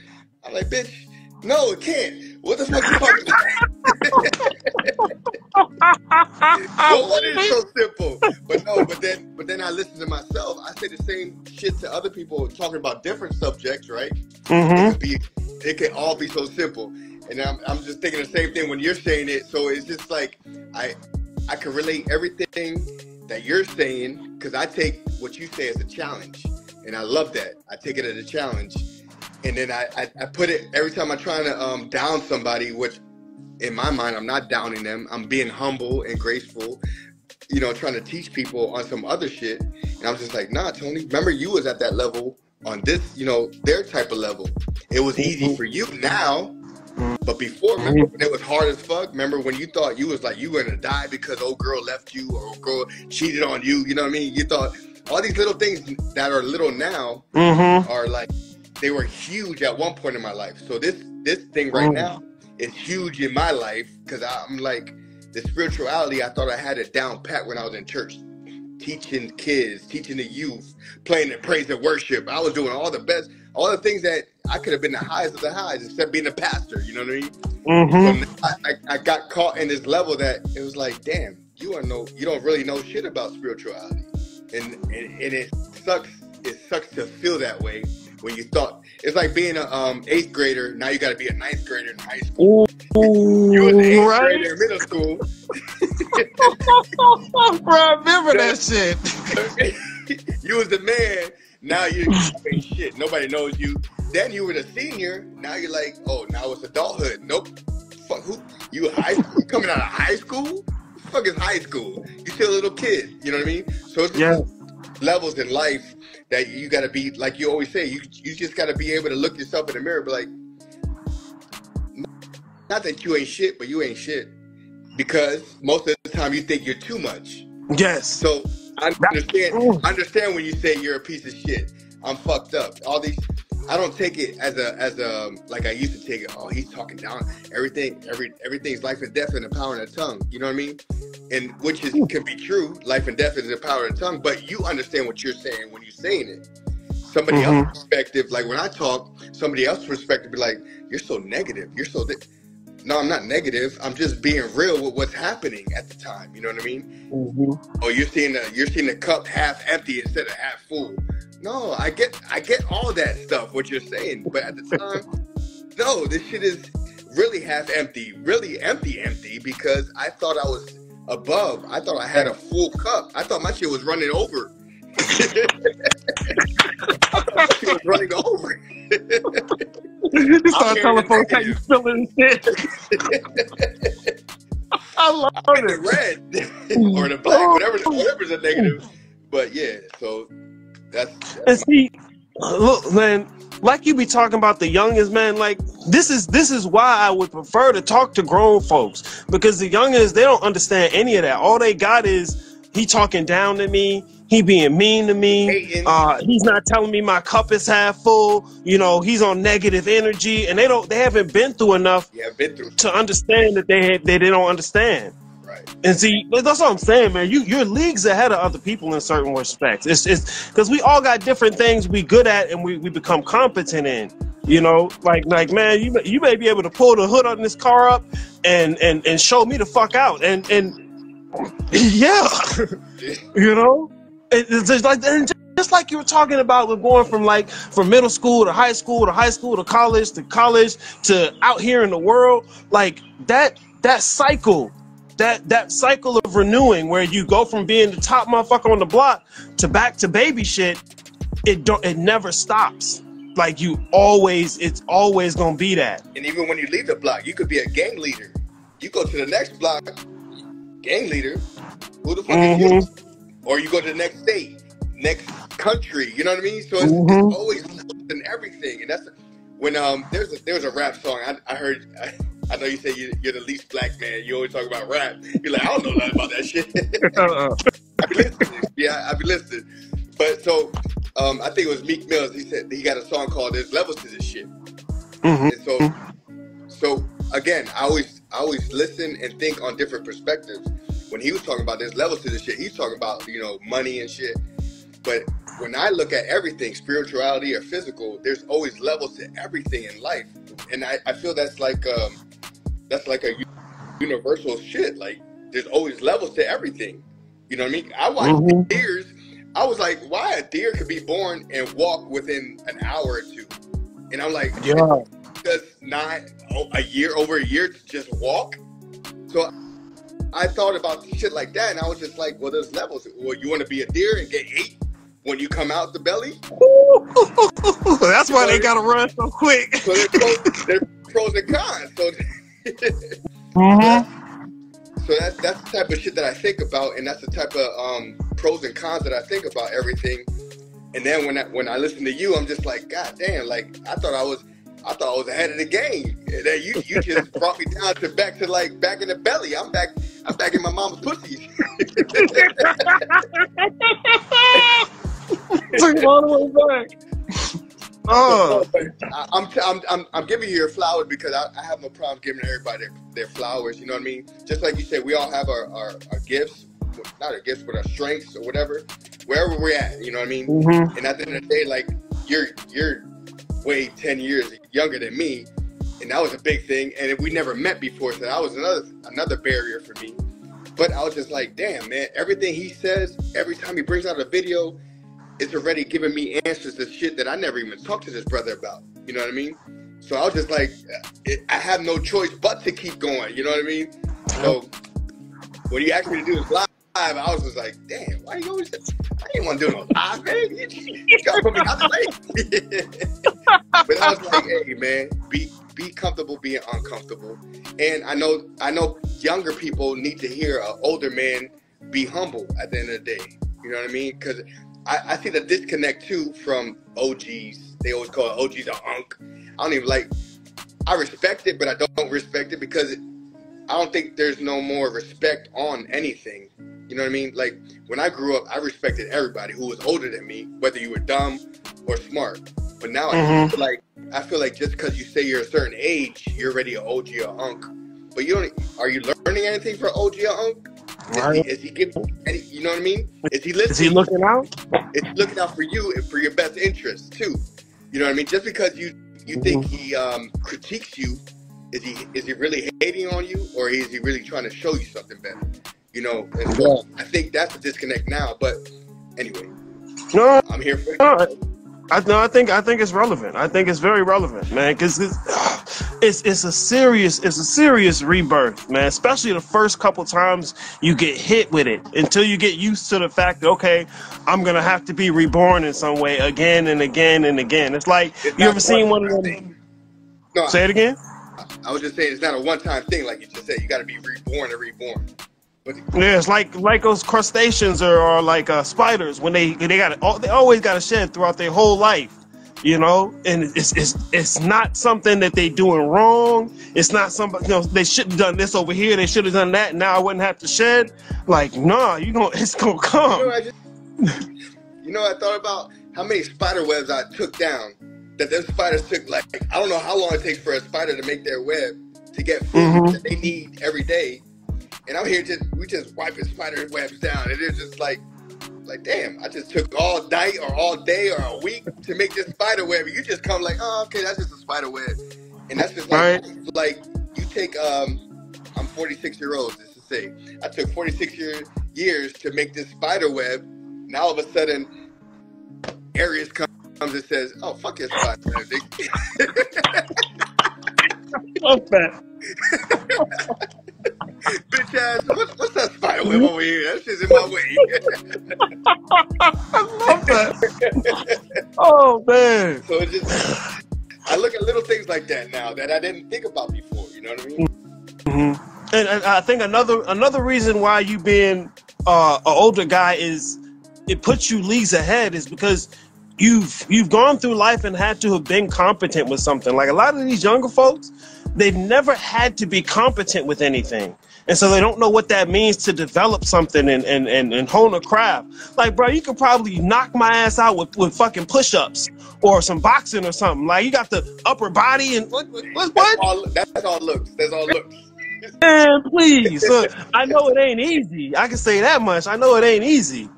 I'm like, bitch, no, it can't. What the fuck you talking about? well, what is so simple? But no, but then, but then I listen to myself. I say the same shit to other people talking about different subjects, right? It hmm could be, it can all be so simple. And I'm, I'm just thinking the same thing when you're saying it. So it's just like I, I can relate everything that you're saying because I take what you say as a challenge, and I love that. I take it as a challenge, and then I, I, I put it every time I'm trying to um, down somebody, which in my mind I'm not downing them. I'm being humble and graceful, you know, trying to teach people on some other shit. And I was just like, nah, Tony, remember you was at that level on this, you know, their type of level. It was easy for you now, but before, remember when it was hard as fuck? Remember when you thought you was like you were gonna die because old girl left you or old girl cheated on you? You know what I mean? You thought all these little things that are little now Mm-hmm. are like they were huge at one point in my life. So this this thing right Mm. now is huge in my life because I'm like the spirituality. I thought I had it down pat when I was in church, teaching kids, teaching the youth, playing the praise and worship. I was doing all the best, all the things that I could have been the highest of the highs, except being a pastor. You know what I mean? Mm-hmm. So I, I, I got caught in this level that it was like, damn, you are no, you don't really know shit about spirituality, and and, and it sucks. It sucks to feel that way when you thought it's like being a um, eighth grader. Now you got to be a ninth grader in high school. You was an eighth right? grader in middle school. Bro, I remember that shit. you was the man. Now you, shit. Nobody knows you. Then you were the senior. Now you're like, oh, now it's adulthood. Nope. Fuck who? You high? You coming out of high school? Fuck is high school? You still a little kid. You know what I mean? So it's Yeah. Levels in life that you got to be like you always say. You you just got to be able to look yourself in the mirror, and be like, not that you ain't shit, but you ain't shit because most of the time you think you're too much. Yes. So I understand. I understand when you say you're a piece of shit. I'm fucked up. All these, I don't take it as a as a like I used to take it. Oh, he's talking down everything. Every everything's life and death in the power of the tongue. You know what I mean? And which is can be true. Life and death is in the power of the tongue. But you understand what you're saying when you're saying it. Somebody Mhm. else's perspective, like when I talk, somebody else's perspective be like, "You're so negative. You're so." No, I'm not negative. I'm just being real with what's happening at the time. You know what I mean? Mhm. oh you're seeing the you're seeing the cup half empty instead of half full no i get i get all that stuff what you're saying but at the time no this shit is really half empty really empty empty because i thought i was above. I thought i had a full cup. I thought my shit was running over. I thought my shit was running over. You I'm start hearing telling the folks how you feeling shit. I love in the red or the black whatever whatever's a negative. But yeah so that's, And see, look, man, like you be talking about the youngest man, like this is this is why I would prefer to talk to grown folks because the youngest they don't understand any of that. All they got is he talking down to me, he being mean to me. Uh, he's not telling me my cup is half full. You know, he's on negative energy, and they don't they haven't been through enough yeah been through to understand that they they, they don't understand. Right And see, that's what I'm saying, man. You you're leagues ahead of other people in certain respects. It's it's because we all got different things we good at and we, we become competent in. You know, like like man, you may- you may be able to pull the hood on this car up and and and show me the fuck out. And and yeah, you know, It- it's just like just like you were talking about with going from like from middle school to high school to high school to college to college to out here in the world, like that that cycle that that cycle of renewing where you go from being the top motherfucker on the block to back to baby shit it don't it never stops like you always it's always gonna be that And even when you leave the block, you could be a gang leader. You go to the next block, gang leader. Who the fuck is you? mm-hmm, Or you go to the next state, next country. You know what I mean? So it's, mm-hmm. it's always levels in everything. And that's when um there's a, there was a rap song I, I heard. I, I know you say you, you're the least black man. You always talk about rap. You're like I don't know nothing about that shit. Uh, I be listening. Yeah, I be listening. But so um I think it was Meek Mills. He said he got a song called "There's Levels to This Shit." mm-hmm. And so, so again, I always, I always listen and think on different perspectives. When he was talking about there's levels to this shit, he's talking about you know money and shit. But when I look at everything, spirituality or physical, there's always levels to everything in life, and I, I feel that's like um, that's like a universal shit. Like there's always levels to everything. You know what I mean? I watched Mm-hmm. deers. I was like, why a deer could be born and walk within an hour or two, and I'm like, yeah does not a year over a year to just walk. So I thought about shit like that, and I was just like, well, there's levels. Well, you want to be a deer and get ate when you come out the belly. That's why they gotta run so quick. So there's pros, there's pros and cons. So, Mm-hmm. so that's that's the type of shit that I think about, and that's the type of um, pros and cons that I think about everything. And then when I, when I listen to you, I'm just like, God damn! Like I thought I was, I thought I was ahead of the game. And then you you just brought me down to back to like back in the belly. I'm back. I'm back in my mama's pussy. Took all the way back. Oh, I, I'm, I'm, I'm, I'm giving you your flowers because I, I have no problem giving everybody their, their flowers. You know what I mean? Just like you said, we all have our, our, our gifts, not our gifts, but our strengths or whatever, wherever we're at. You know what I mean? Mhm. And at the end of the day, like you're you're way ten years younger than me, and that was a big thing. And we never met before, so that was another another barrier for me. But I was just like, damn, man, everything he says, every time he brings out a video, it's already giving me answers to shit that I never even talked to this brother about. You know what I mean? So I was just like, it, I have no choice but to keep going. You know what I mean? So uh-huh. when you asked me to do this live, I was just like, damn, why you always? I didn't want to do no live, man. You, you gotta put me out the way. but I was like, hey, man, be be comfortable being uncomfortable. And I know I know younger people need to hear an older man be humble at the end of the day. You know what I mean? Because I, I see the disconnect too from OGs. They always call OGs a unk. I don't even like. I respect it, but I don't respect it because it, I don't think there's no more respect on anything. You know what I mean? Like when I grew up, I respected everybody who was older than me, whether you were dumb or smart. But now I Mhm. feel like I feel like just because you say you're a certain age, you're already an OG or unk. But you don't. Are you learning anything from OG or unk? Is he, is he giving? Any, you know what I mean? Is he listening? Is he looking out? it's looking out for you and for your best interest too. You know what I mean? Just because you you think he um, critiques you, is he is he really hating on you, or is he really trying to show you something better? You know, and so I think that's a disconnect now. But anyway, No, I'm here for no. I no, I think I think it's relevant. I think it's very relevant, man, because it's, it's it's a serious it's a serious rebirth, man. Especially the first couple times you get hit with it, until you get used to the fact that okay, I'm gonna have to be reborn in some way again and again and again. It's like It's you ever seen one of them? No, Say it again. I was just saying it's not a one-time thing, like you just said. You got to be reborn and reborn. But Yeah, it's like like those crustaceans or, or like uh, spiders when they they got they always got to shed throughout their whole life, you know. And it's it's it's not something that they doing wrong. It's not somebody you know they should have done this over here. They should have done that. Now I wouldn't have to shed. Like nah, you know it's gonna you know, come. I just you know, I thought about how many spider webs I took down. That them spiders took like I don't know how long it takes for a spider to make their web to get food Mhm. that they need every day. And I'm here just we just wiping spider webs down, and it's just like like damn, I just took all night or all day or a week to make this spider web. You just come like, oh okay, that's just a spider web, and that's just like Right. like you take um I'm 46 year old. Just to say, I took 46 year, years to make this spider web. Now all of a sudden, Arius comes and says, "Oh fuck this spider web." Fuck that. Bitch ass, what, what's that spider web over here? That shit's in my way. I love that. Oh man. so it just, I look at little things like that now that I didn't think about before. You know what I mean? hmm And, and I think another another reason why you being uh, an older guy is it puts you leagues ahead is because you've you've gone through life and had to have been competent with something. Like a lot of these younger folks, they've never had to be competent with anything. And so they don't know what that means to develop something and, and, and, and hone a craft. Like, bro, you could probably knock my ass out with, with fucking push ups or some boxing or something. Like, you got the upper body and what? What? what? That's all. That's all looks. That's all looks. Man, please. So, I know it ain't easy. I can say that much. I know it ain't easy.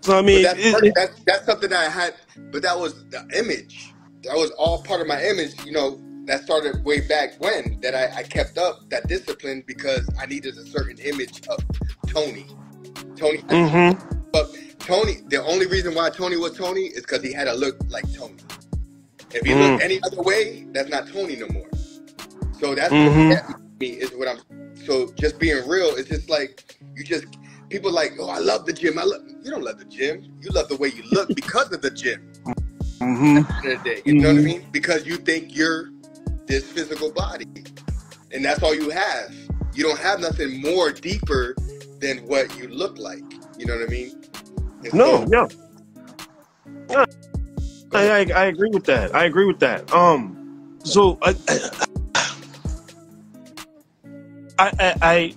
So I mean, that's, it, that's that's something that I had. But that was the image. That was all part of my image. You know, that started way back when. That I, I kept up that discipline because I needed a certain image of Tony. Tony. mm-hmm. But Tony, the only reason why Tony was Tony is because he had a look like Tony. If he Mm. looked any other way, that's not Tony no more. So that's Mhm. what kept me is what I'm. So just being real is just like you just people like, oh, I love the gym. I love. You don't love the gym. You love the way you look because of the gym. Mm-hmm. At the end of the day, you know what I mean? Because you think you're this physical body, and that's all you have. You don't have nothing more deeper than what you look like. You know what I mean? And No, so, yeah. Yeah, I, I, I agree with that. I agree with that. Um, so I, I, I, I,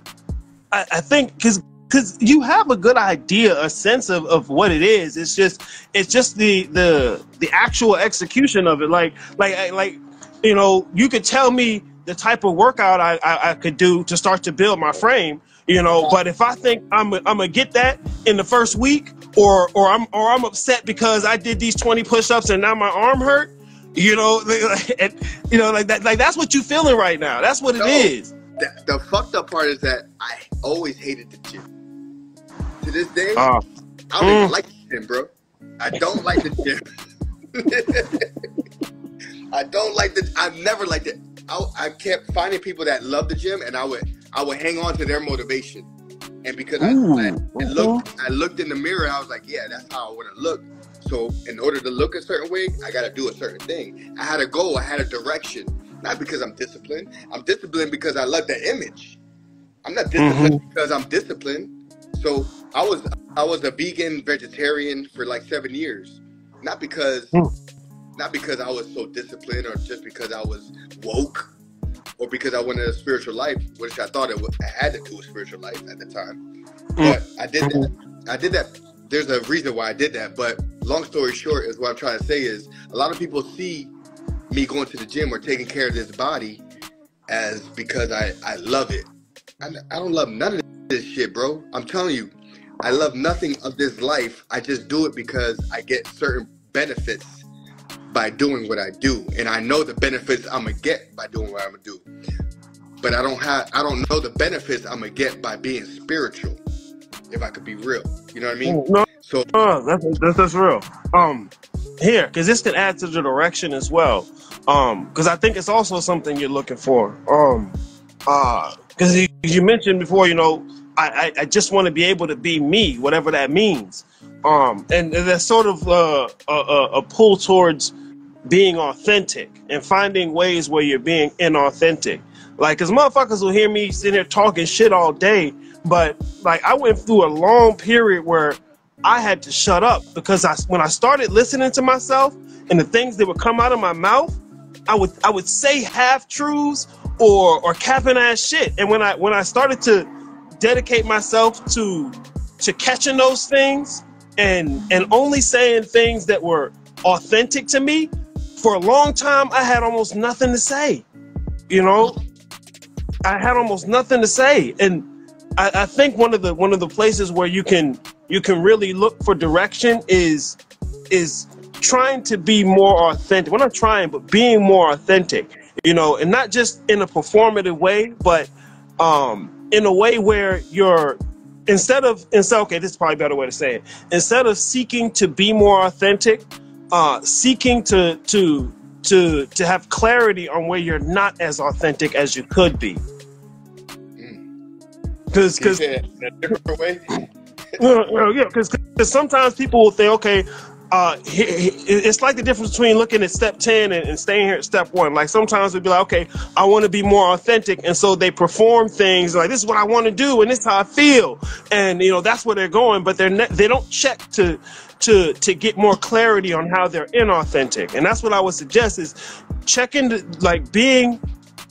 I I think because because you have a good idea, a sense of, of what it is. It's just it's just the the the actual execution of it. Like like like you know, you could tell me the type of workout I, I, I could do to start to build my frame. You know, but if I think I'm I'm gonna get that in the first week, or or I'm or I'm upset because I did these 20 push-ups and now my arm hurt. You know, and, you know, like that, like that's what you feeling right now. That's what it No. is. the, the fucked up part is that I always hated the gym. To this day, Uh, I don't even Mm. like the gym, bro. I don't like the gym. I don't like the. I've never liked it. I, I kept finding people that love the gym, and I would I would hang on to their motivation. And because I, Ooh, I, I looked I looked in the mirror, I was like, yeah, that's how I want to look. So in order to look a certain way, I got to do a certain thing. I had a goal. I had a direction. Not because I'm disciplined. I'm disciplined because I love the image. I'm not disciplined because I'm disciplined. So I was I was a vegan vegetarian for like seven years, not because Hmm. Not because I was so disciplined or just because I was woke or because I wanted a spiritual life, which I thought it was, I had to do a spiritual life at the time. Mm. But I did that. I did that. There's a reason why I did that. But long story short, is what I'm trying to say is a lot of people see me going to the gym or taking care of this body as because I, I love it. I, I don't love none of this shit, bro. I'm telling you, I love nothing of this life. I just do it because I get certain benefits by doing what I do, and I know the benefits I'm gonna get by doing what I'm gonna do. But I don't have, I don't know the benefits I'm gonna get by being spiritual. If I could be real, you know what I mean? no, So no, that's, that's that's real. Um, here, because this can add to the direction as well. Um, because I think it's also something you're looking for. Um, uh, because you, you mentioned before, you know, I I, just want to be able to be me, whatever that means. Um, and, and that's sort of uh, a, a, a pull towards being authentic and finding ways where you're being inauthentic. Like, cause motherfuckers will hear me sitting here talking shit all day, but like I went through a long period where I had to shut up because I when I started listening to myself and the things that would come out of my mouth, I would I would say half truths or or capping ass shit. And when I when I started to dedicate myself to to catching those things and and only saying things that were authentic to me, for a long time I had almost nothing to say. You know, I had almost nothing to say, and I, I think one of the one of the places where you can you can really look for direction is is trying to be more authentic. We're not trying, but being more authentic. You know, and not just in a performative way, but um, in a way where you're instead of instead okay, this is probably a better way to say it. Instead of seeking to be more authentic, uh, seeking to to to to have clarity on where you're not as authentic as you could be. mm, Because because say it in a different way? No, no, yeah, because sometimes people will think, okay, uh, it's like the difference between looking at step 10 and, staying here at step one. Like sometimes we'd be like, okay, I want to be more authentic. And so they perform things like, this is what I want to do and this is how I feel. And, you know, that's where they're going, but they're ne- they don't check to, to, to get more clarity on how they're inauthentic. And that's what I would suggest is checking, the, like being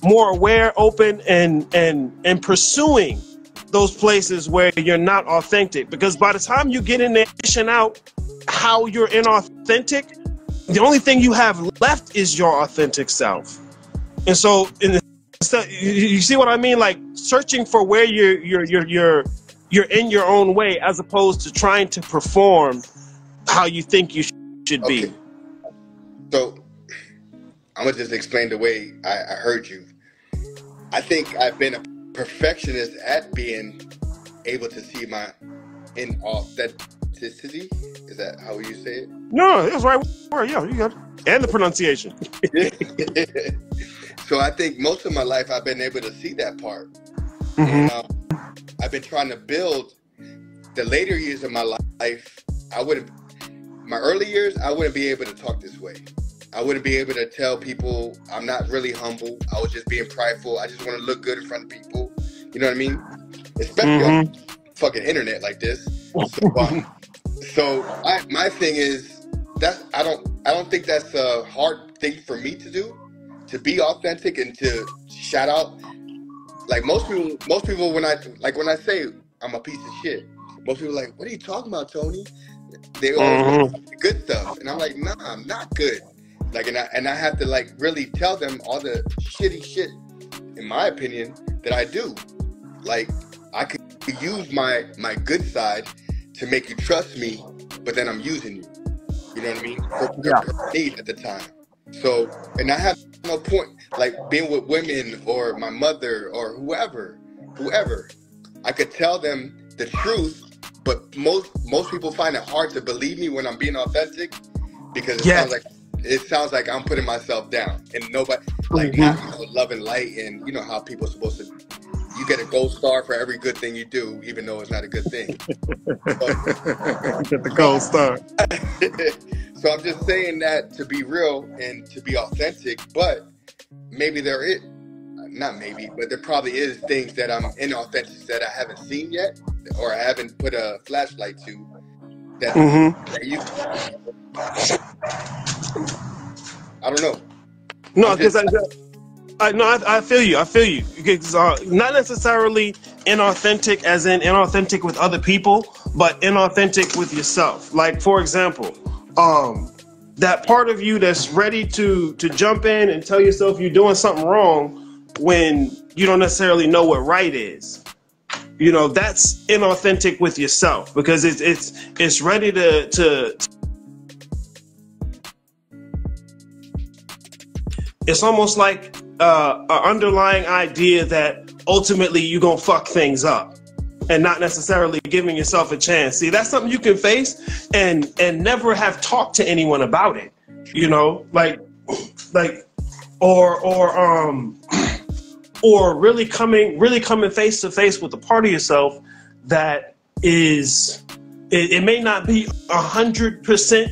more aware, open, and, and, and pursuing those places where you're not authentic because by the time you get in there out how you're inauthentic. The only thing you have left is your authentic self. And so in the, you see what i mean? Like searching for where you're you're you're you're you're in your own way as opposed to trying to perform how you think you should be. Okay, so I'm gonna just explain the way I, I heard you. I think I've been a perfectionist at being able to see my inauthenticity. Is that how you say it? no that's right word yeah you got it. and the pronunciation so I think most of my life I've been able to see that part, hmm and um, I've been trying to build the later years of my life, I wouldn't, my early years, I wouldn't be able to talk this way. I wouldn't be able to tell people I'm not really humble. I was just being prideful. I just want to look good in front of people. You know what I mean? Especially on Mm-hmm. fucking internet like this. So, um, so I, my thing is that I don't I don't think that's a hard thing for me to do to be authentic and to shout out. Like most people most people when I like when I say I'm a piece of shit most people are like what are you talking about Tony? They always Mm-hmm. good stuff. And I'm like nah I'm not good. Like and I and I have to like really tell them all the shitty shit in my opinion that I do. Like I could use my my good side to make you trust me but then I'm using you you know what I mean for Yeah. need at the time so and I have no point like being with women or my mother or whoever whoever I could tell them the truth but most most people find it hard to believe me when I'm being authentic because it Yes. sounds like it sounds like I'm putting myself down and nobody like Mhm. have, you know, love and light and you know how people are supposed to you get a gold star for every good thing you do even though it's not a good thing Get the gold star. so I'm just saying that to be real and to be authentic, but maybe there is not maybe, but there probably is things that I'm inauthentic that I haven't seen yet or I haven't put a flashlight to that, Mm-hmm. that you I don't know. No, I'm because just I, I no, I, I feel you. I feel you. Uh, not necessarily inauthentic, as in inauthentic with other people, but inauthentic with yourself. Like, for example, um, that part of you that's ready to to jump in and tell yourself you're doing something wrong when you don't necessarily know what right is. You know, that's inauthentic with yourself because it's it's it's ready to to it's almost like uh, an underlying idea that ultimately you're gonna fuck things up and not necessarily giving yourself a chance. See that's something you can face and and never have talked to anyone about it you know? Like like or or um or really coming really coming face to face with a part of yourself that is it, it may not be a hundred percent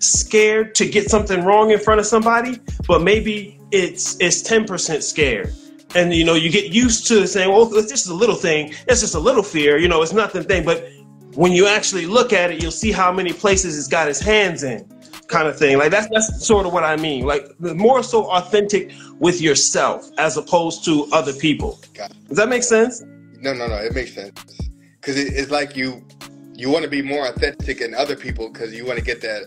scared to get something wrong in front of somebody, but maybe it's it's ten percent scared. And you know, you get used to saying, "Well, it's just a little thing. It's just a little fear. You know, it's nothing thing." But when you actually look at it, you'll see how many places it's got its hands in, kind of thing. Like that's that's sort of what I mean. Like the more so authentic with yourself as opposed to other people. Does that make sense? No, no, no. It makes sense because it, it's like you you want to be more authentic than other people because you want to get that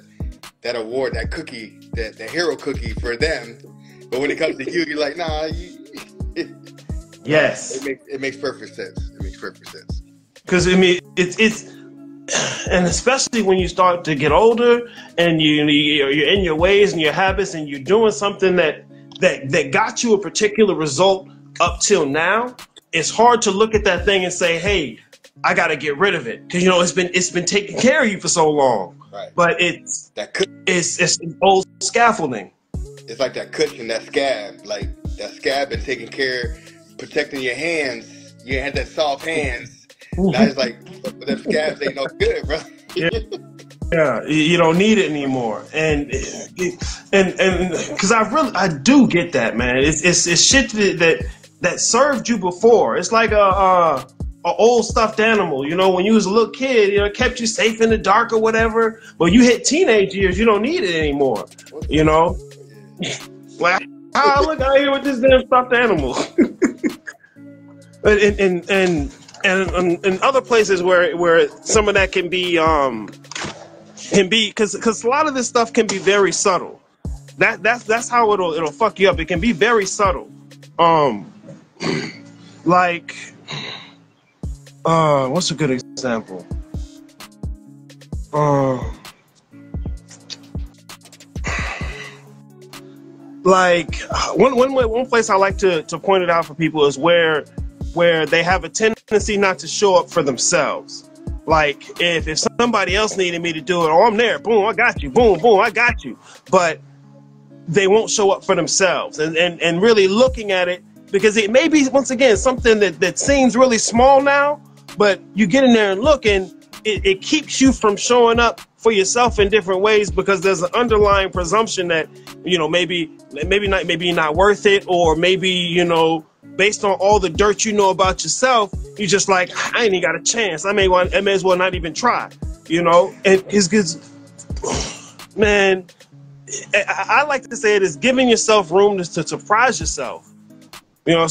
that award, that cookie, that the hero cookie for them. But when it comes to you, you're like, nah. You, it, Yes. makes it makes perfect sense. It makes perfect sense. because I mean it's it's and especially when you start to get older and you you're you're in your ways and your habits and you're doing something that that that got you a particular result up till now it's hard to look at that thing and say hey I got to get rid of it because you know it's been it's been taking care of you for so long Right. but it's That cu- it's it's old scaffolding it's like that cushion, that scab, like that scab been taking care, protecting your hands. You had that soft hands. Now it's like, but them scabs ain't no good, bro. Yeah. Yeah, you don't need it anymore, and and and because I really I do get that man. It's it's, it's shit that, that that served you before. It's like a, a a old stuffed animal. You know, when you was a little kid, you know, kept you safe in the dark or whatever. But you hit teenage years, you don't need it anymore. You know, like ah, look out here with this damn stuffed animal. and and and and and in other places where where some of that can be um can be because because a lot of this stuff can be very subtle. That that's that's how it'll it'll fuck you up. It can be very subtle. Um, like, uh, what's a good example? Um, like one one way- one place I like to to point it out for people is where where they have a tendency not to show up for themselves. Like if if somebody else needed me to do it, oh I'm there, boom, I got you, boom, boom, I got you. But they won't show up for themselves and, and, and really looking at it because it may be once again something that, that seems really small now, but you get in there and look and it, it keeps you from showing up for yourself in different ways because there's an underlying presumption that you know maybe maybe not maybe not worth it or maybe you know based on all the dirt you know about yourself you're just like i ain't even got a chance. I may want i may as well not even try you know? And it's good man I, I like to say it is giving yourself room to, to surprise yourself you know?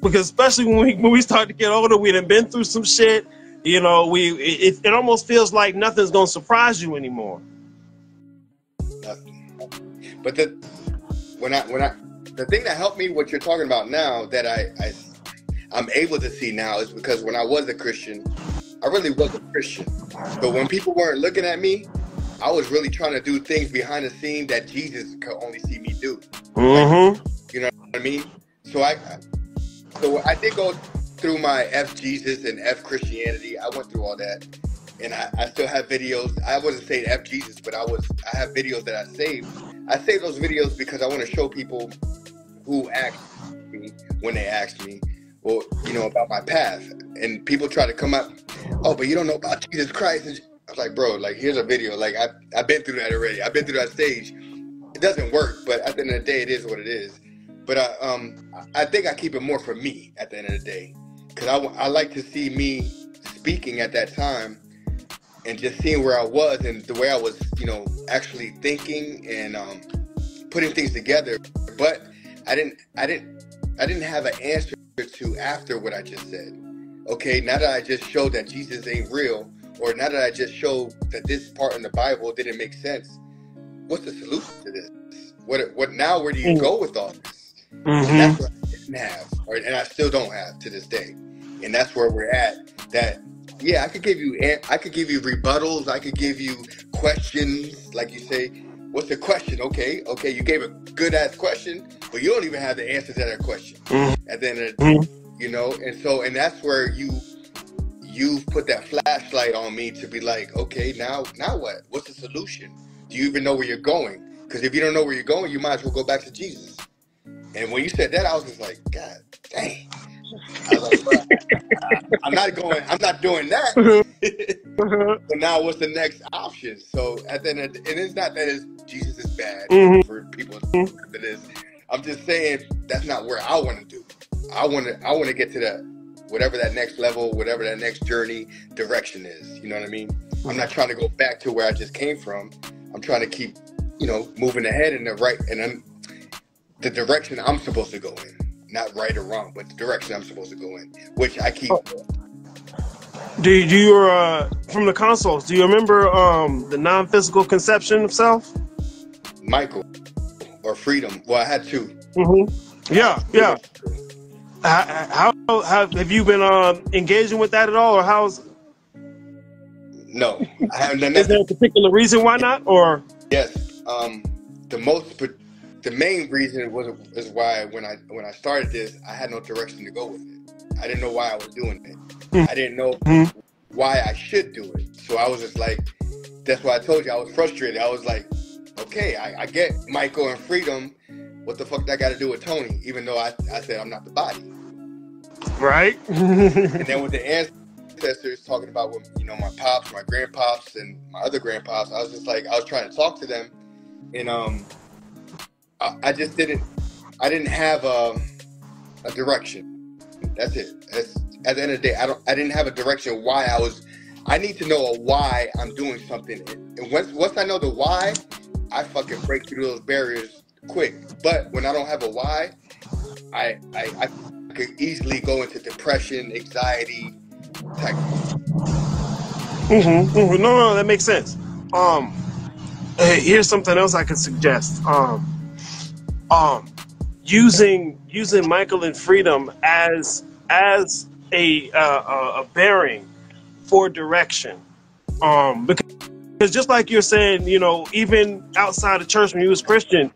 Because especially when we when we start to get older we done been through some shit you know, we it, it almost feels like nothing's gonna surprise you anymore. Nothing. But the when I when I the thing that helped me what you're talking about now that I, I I'm able to see now is because when I was a Christian, I really was a Christian. But when people weren't looking at me, I was really trying to do things behind the scene that Jesus could only see me do. Mm-hmm. You know what I mean? So I so I did go through my F Jesus and F Christianity. I went through all that, and I, I still have videos. I wasn't saying F Jesus, but I was. I have videos that I saved. I saved those videos because I want to show people who asked me when they asked me, well, you know, about my path. And people try to come up, oh, but you don't know about Jesus Christ. And I was like, bro, like here's a video. Like I I've been through that already. I've been through that stage. It doesn't work, but at the end of the day, it is what it is. But I um I think I keep it more for me at the end of the day because I, I like to see me speaking at that time and just seeing where I was and the way I was, you know, actually thinking and um, putting things together. But I didn't, I didn't, I didn't have an answer to after what I just said. Okay, now that I just showed that Jesus ain't real, or now that I just showed that this part in the Bible didn't make sense, what's the solution to this? What, what now? Where do you go with all this? Mm-hmm. that's what I didn't have, or, and I still don't have to this day and that's where we're at. That yeah, I could give you I could give you rebuttals. I could give you questions, like you say. What's the question? Okay, okay, you gave a good ass question, but you don't even have the answer to that question. Mm-hmm. And then Mm-hmm. you know, and so and that's where you you've put that flashlight on me to be like, okay, now now what? What's the solution? Do you even know where you're going? Because if you don't know where you're going, you might as well go back to Jesus. And when you said that, I was just like, God dang. Like, I'm not going. I'm not doing that. Mm-hmm. so now, what's the next option? So at the end, of, and it's not that it's, Jesus is bad Mhm. for people. That it is. I'm just saying that's not where I want to do. I want to. I want to get to that whatever that next level, whatever that next journey direction is. You know what I mean? I'm not trying to go back to where I just came from. I'm trying to keep, you know, moving ahead in the right and then the direction I'm supposed to go in. Not right or wrong, but the direction I'm supposed to go in, which I keep. Do you, do you uh from the consoles? Do you remember um the non-physical conception of self? Michael or Freedom. Well, I had two. Mm-hmm. Yeah, yeah. How, how, how have you been um engaging with that at all, or how's No, I haven't done that. Is there a particular reason why not? Or Yes, um, the most, the main reason was is why when I when I started this, I had no direction to go with it. I didn't know why I was doing it. I didn't know Mhm. why I should do it. So I was just like, that's why I told you I was frustrated. I was like, okay, I, I get Michael and Freedom. What the fuck that got to do with Tony? Even though I, I said I'm not the body. right? And then with the ancestors talking about when you know my pops, my grandpops, and my other grandpops, I was just like I was trying to talk to them, and um, I, I just didn't, I didn't have a, a direction. That's it. That's at the end of the day, I don't, I didn't have a direction why I was. I need to know a why I'm doing something, and once once I know the why, I fucking break through those barriers quick. But when I don't have a why, I I, I could easily go into depression, anxiety, type. hmm No, no, that makes sense. Um, here's something else I could suggest. Um, um, using using Michael and Freedom as as a uh, a bearing for direction. Um, because, because just like you're saying, you know, even outside of church when you was Christian,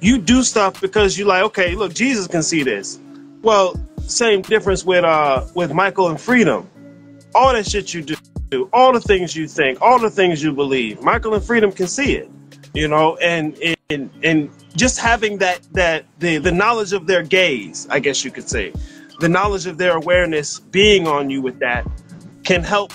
you do stuff because you like, okay, look, Jesus can see this. Well, same difference with uh with Michael and Freedom. All that shit you do, all the things you think, all the things you believe, Michael and Freedom can see it. You know, and and and just having that that the the knowledge of their gaze, I guess you could say, the knowledge of their awareness being on you with that can help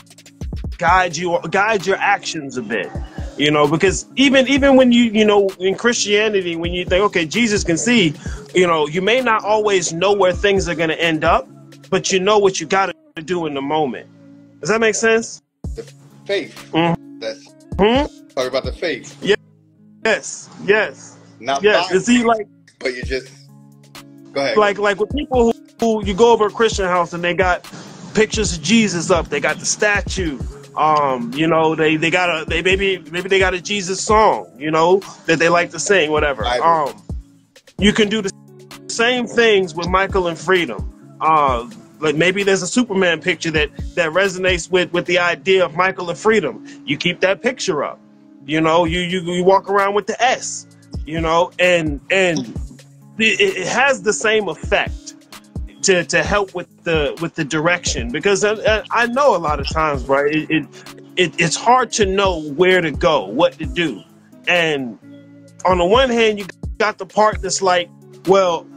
guide you guide your actions a bit you know because even even when you you know in christianity when you think okay jesus can see you know you may not always know where things are going to end up but you know what you got to do in the moment does that make sense The faith. Mhm. That's hmm? talk about the faith. Yes yes Not yes and see like but you just go ahead. like like with people who, who you go over a Christian house and they got pictures of Jesus up, they got the statue. Um, you know, they they got a they maybe maybe they got a Jesus song, you know, that they like to sing, whatever. Um, you can do the same things with Michael and Freedom. Uh, like maybe there's a Superman picture that that resonates with with the idea of Michael and Freedom. You keep that picture up. You know, you you, you walk around with the S. You know, and and it, it has the same effect to, to help with the with the direction because I, I- know a lot of times right it, it, it it's hard to know where to go what to do and on the one hand you got the part that's like well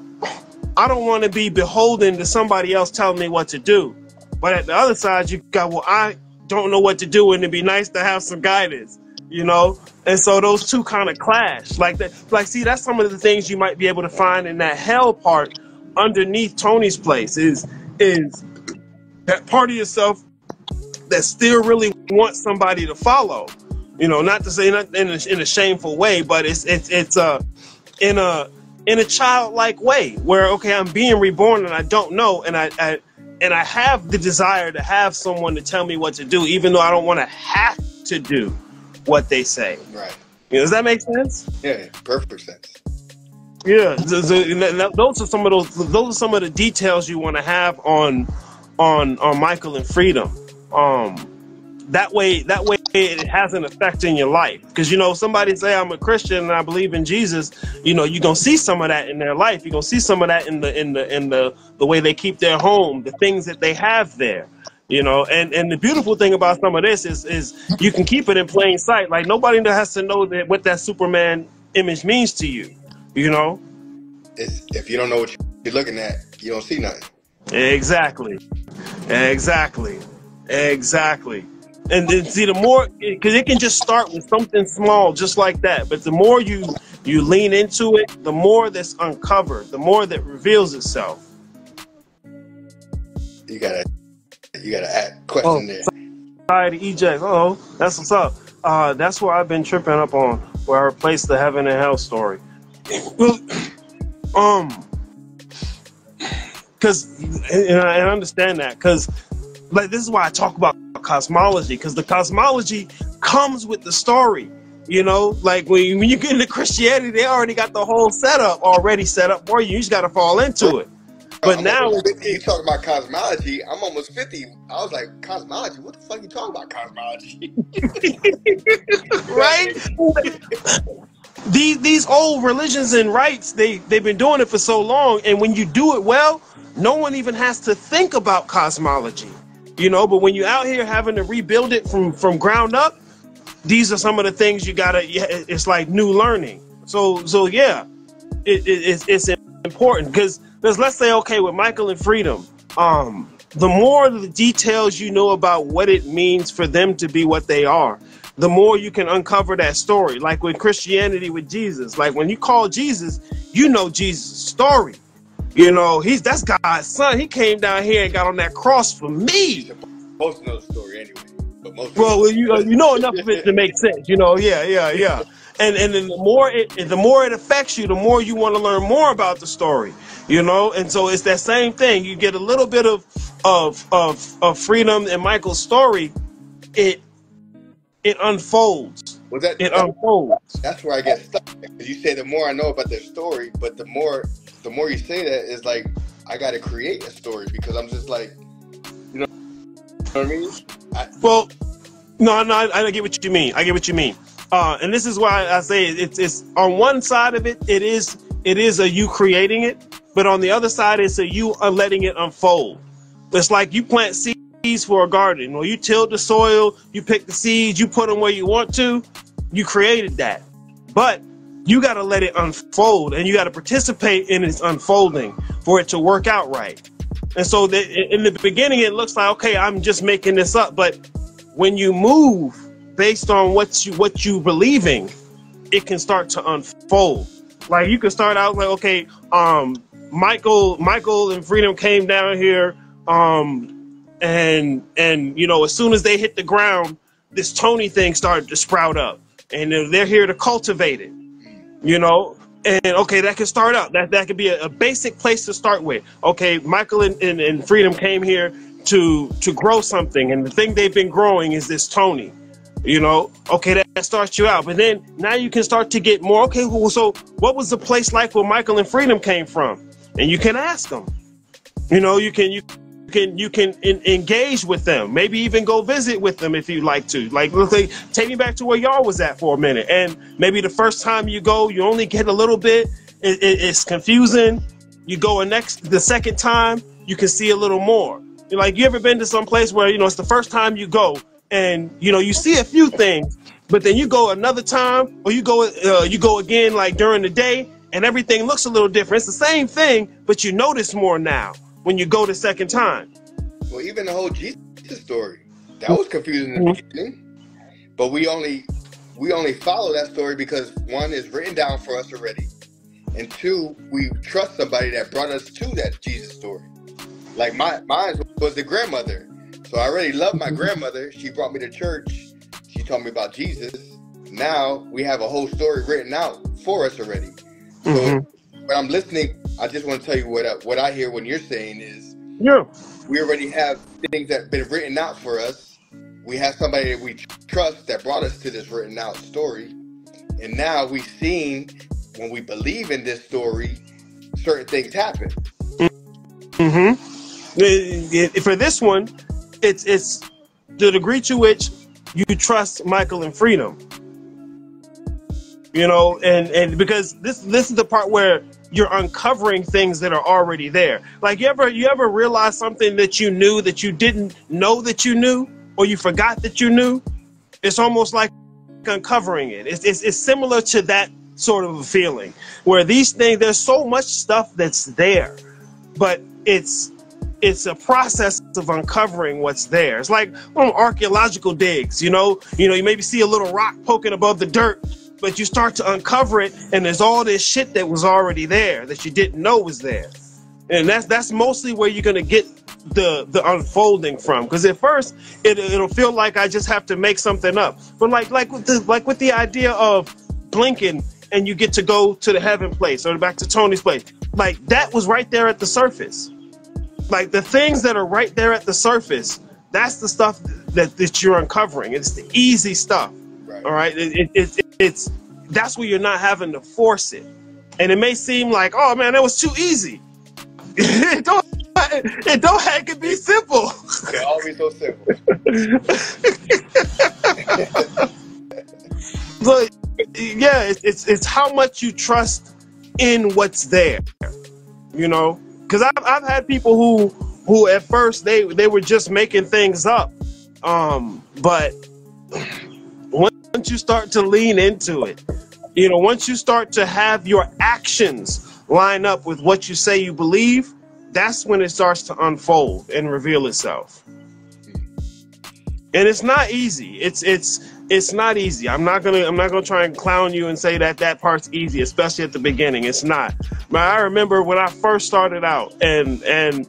I don't want to be beholden to somebody else telling me what to do but at the other side you got well I don't know what to do and it'd be nice to have some guidance you know? And so those two kind of clash. Like that like see that's some of the things you might be able to find in that hell part underneath tony's place is is that part of yourself that still really wants somebody to follow. You know not to say not in a, in a shameful way but it's it's it's uh in a in a childlike way where okay i'm being reborn and i don't know and i, I and i have the desire to have someone to tell me what to do even though i don't want to have to do what they say right. you know, does that make sense Yeah, perfect sense. yeah, so- so, and that- those are some of those. Those are some of the details you want to have on, on on Michael and Freedom. Um, that way, that way it has an effect in your life. Because you know, somebody say I'm a Christian and I believe in Jesus. You know, you're gonna see some of that in their life. You're gonna see some of that in the in the in the the way they keep their home, the things that they have there. You know, and and the beautiful thing about some of this is is you can keep it in plain sight. Like nobody has to know that what that Superman image means to you. You know. It's, if you don't know what you're looking at, you don't see nothing. Exactly. Exactly. Exactly. And then see the more because it can just start with something small just like that. But the more you you lean into it, the more that's uncovered, the more that reveals itself. You gotta you gotta add Oh, question there. society eject. Oh, that's what's up. Uh, that's what I've been tripping up on, where I replaced the heaven and hell story. Well, um, because and I and I understand that because like this is why I talk about cosmology because the cosmology comes with the story. You know, like when you, when you get into Christianity, they already got the whole setup already set up for you. You just got to fall into it. But I'm now almost it's 50. You talk about cosmology. I'm almost 50. I was like, cosmology? What the fuck you talking about, cosmology? right? these these old religions and rites they they've been doing it for so long and when you do it well no one even has to think about cosmology you know but when you're out here having to rebuild it from from ground up these are some of the things you gotta it's like new learning so so yeah it, it, it's, it's important because because let's say okay with michael and freedom um the more the details you know about what it means for them to be what they are the more you can uncover that story like with christianity with jesus like when you call jesus you know jesus' story you know he's that's god's son he came down here and got on that cross for me to know the story anyway. But most well, you uh, you know enough of it to make sense. You know, yeah, yeah, yeah. And and then the more it the more it affects you, the more you want to learn more about the story. You know, and so it's that same thing. You get a little bit of of of of freedom in Michael's story. It it unfolds. was that, It that unfolds. that's where I get stuck. You say the more I know about their story, but the more the more you say that is like I got to create a story because I'm just like, you know, you know what I mean? I, Well, no, no, I, I get what you mean. I get what you mean. Uh, and this is why I say it's it's on one side of it, it is it is a you creating it, but on the other side, it's a you uh, letting it unfold. It's like you plant seeds for a garden, or you till the soil, you pick the seeds, you put them where you want to, you created that. But you got to let it unfold, and you got to participate in its unfolding for it to work out right. And so, the, in the beginning, it looks like okay, I'm just making this up, but when you move based on what you what you believing, it can start to unfold. Like you can start out like, okay, um, Michael, Michael and Freedom came down here, um, and and you know, as soon as they hit the ground, this Tony thing started to sprout up, and they're here to cultivate it. You know, and okay, that can start out. That that could be a, a basic place to start with. Okay, Michael and, and, and Freedom came here to to grow something, and the thing they've been growing is this Tony. You know, okay, that, that starts you out, but then now you can start to get more. Okay, well, so what was the place like where Michael and Freedom came from? And you can ask them. You know, you can you can you can in, engage with them. Maybe even go visit with them if you like to. Like, say, take me back to where y'all was at for a minute. And maybe the first time you go, you only get a little bit. It, it, it's confusing. You go next the second time, you can see a little more. Like, you ever been to some place where you know it's the first time you go, and you know you see a few things, but then you go another time, or you go uh, you go again like during the day, and everything looks a little different. It's the same thing, but you notice more now when you go the second time. Well, even the whole Jesus story that was confusing in the beginning, but we only we only follow that story because one is written down for us already, and two we trust somebody that brought us to that Jesus story. Like my mine was the grandmother, so I already love my grandmother. She brought me to church. She told me about Jesus. Now we have a whole story written out for us already. So Mhm. when I'm listening, I just want to tell you what I, what I hear when you're saying is Yeah. we already have things that have been written out for us. We have somebody that we trust that brought us to this written out story. And now we've seen when we believe in this story, certain things happen. Mm-hmm. For this one, it's it's the degree to which you trust Michael and Freedom. You know, and and because this this is the part where you're uncovering things that are already there. Like you ever you ever realize something that you knew that you didn't know that you knew, or you forgot that you knew. It's almost like uncovering it. It's it's, it's similar to that sort of a feeling where these things there's so much stuff that's there but it's it's a process of uncovering what's there. It's like of archaeological digs, you know. You know, you maybe see a little rock poking above the dirt, but you start to uncover it, and there's all this shit that was already there that you didn't know was there. And that's that's mostly where you're gonna get the the unfolding from. Because at first it it'll feel like I just have to make something up. But like like with the like with the idea of blinking and you get to go to the heaven place or back to Tony's place. Like that was right there at the surface like the things that are right there at the surface that's the stuff that, that you're uncovering. It's the easy stuff Right. all right? It, it, it, it's that's where you're not having to force it. And it may seem like oh man that was too easy. It don't it don't it can be simple. They're always so simple. so yeah it's, it's it's how much you trust in what's there you know because I've, I've had people who who at first they they were just making things up um but once you start to lean into it you know once you start to have your actions line up with what you say you believe that's when it starts to unfold and reveal itself. And it's not easy. It's it's it's not easy. I'm not gonna i'm not gonna try and clown you and say that that part's easy especially at the beginning. It's not. But i remember when i first started out and and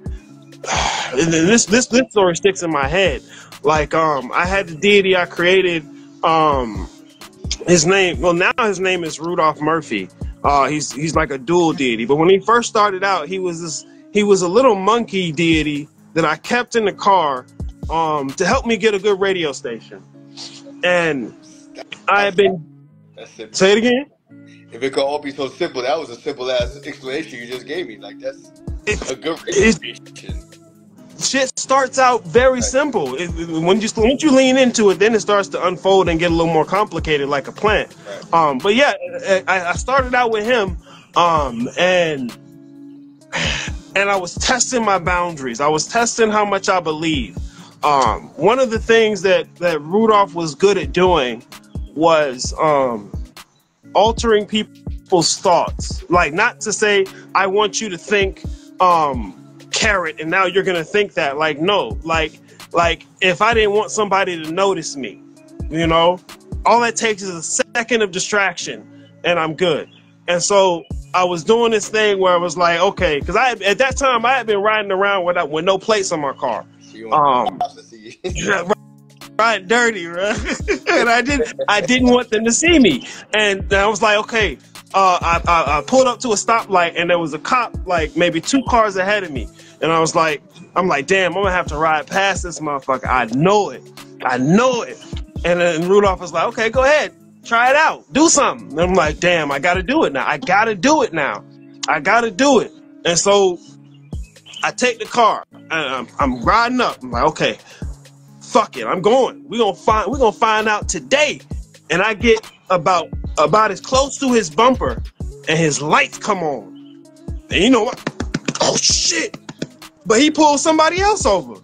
and this this this story sticks in my head. Like um i had the deity i created um his name well now his name is rudolph murphy. Uh he's he's like a dual deity. But when he first started out he was this he was a little monkey deity that i kept in the car um to help me get a good radio station and i have been That's simple. say it again If it could all be so simple, that was a simple ass explanation you just gave me. Like that's it, a good explanation. shit starts out very Right. simple it- when you once you lean into it then it starts to unfold and get a little more complicated like a plant Right. um but yeah i, I started out with him um and and I was testing my boundaries. I was testing how much I believe. Um, one of the things that that Rudolph was good at doing was um, altering people's thoughts. Like not to say I want you to think um, carrot and now you're gonna think that. Like no, like like if I didn't want somebody to notice me, you know, all that takes is a second of distraction and I'm good. And so I was doing this thing where I was like, okay, because I at that time I had been riding around with with no plates on my car. You Um, to see you. right dirty, right? and I didn't I didn't want them to see me. And I was like, okay. Uh, I, I, I pulled up to a stoplight and there was a cop like maybe two cars ahead of me. And I was like, I'm like, damn, I'm gonna have to ride past this motherfucker. I know it. I know it. And then Rudolph was like, okay, go ahead. Try it out. Do something. And I'm like, damn, I gotta do it now. I gotta do it now. I gotta do it. And so I take the car I'm, I'm riding up. I'm like, okay, fuck it, I'm going. We're gonna find we're gonna find out today. And I get about about as close to his bumper and his lights come on. And you know what? Oh shit. But he pulled somebody else over.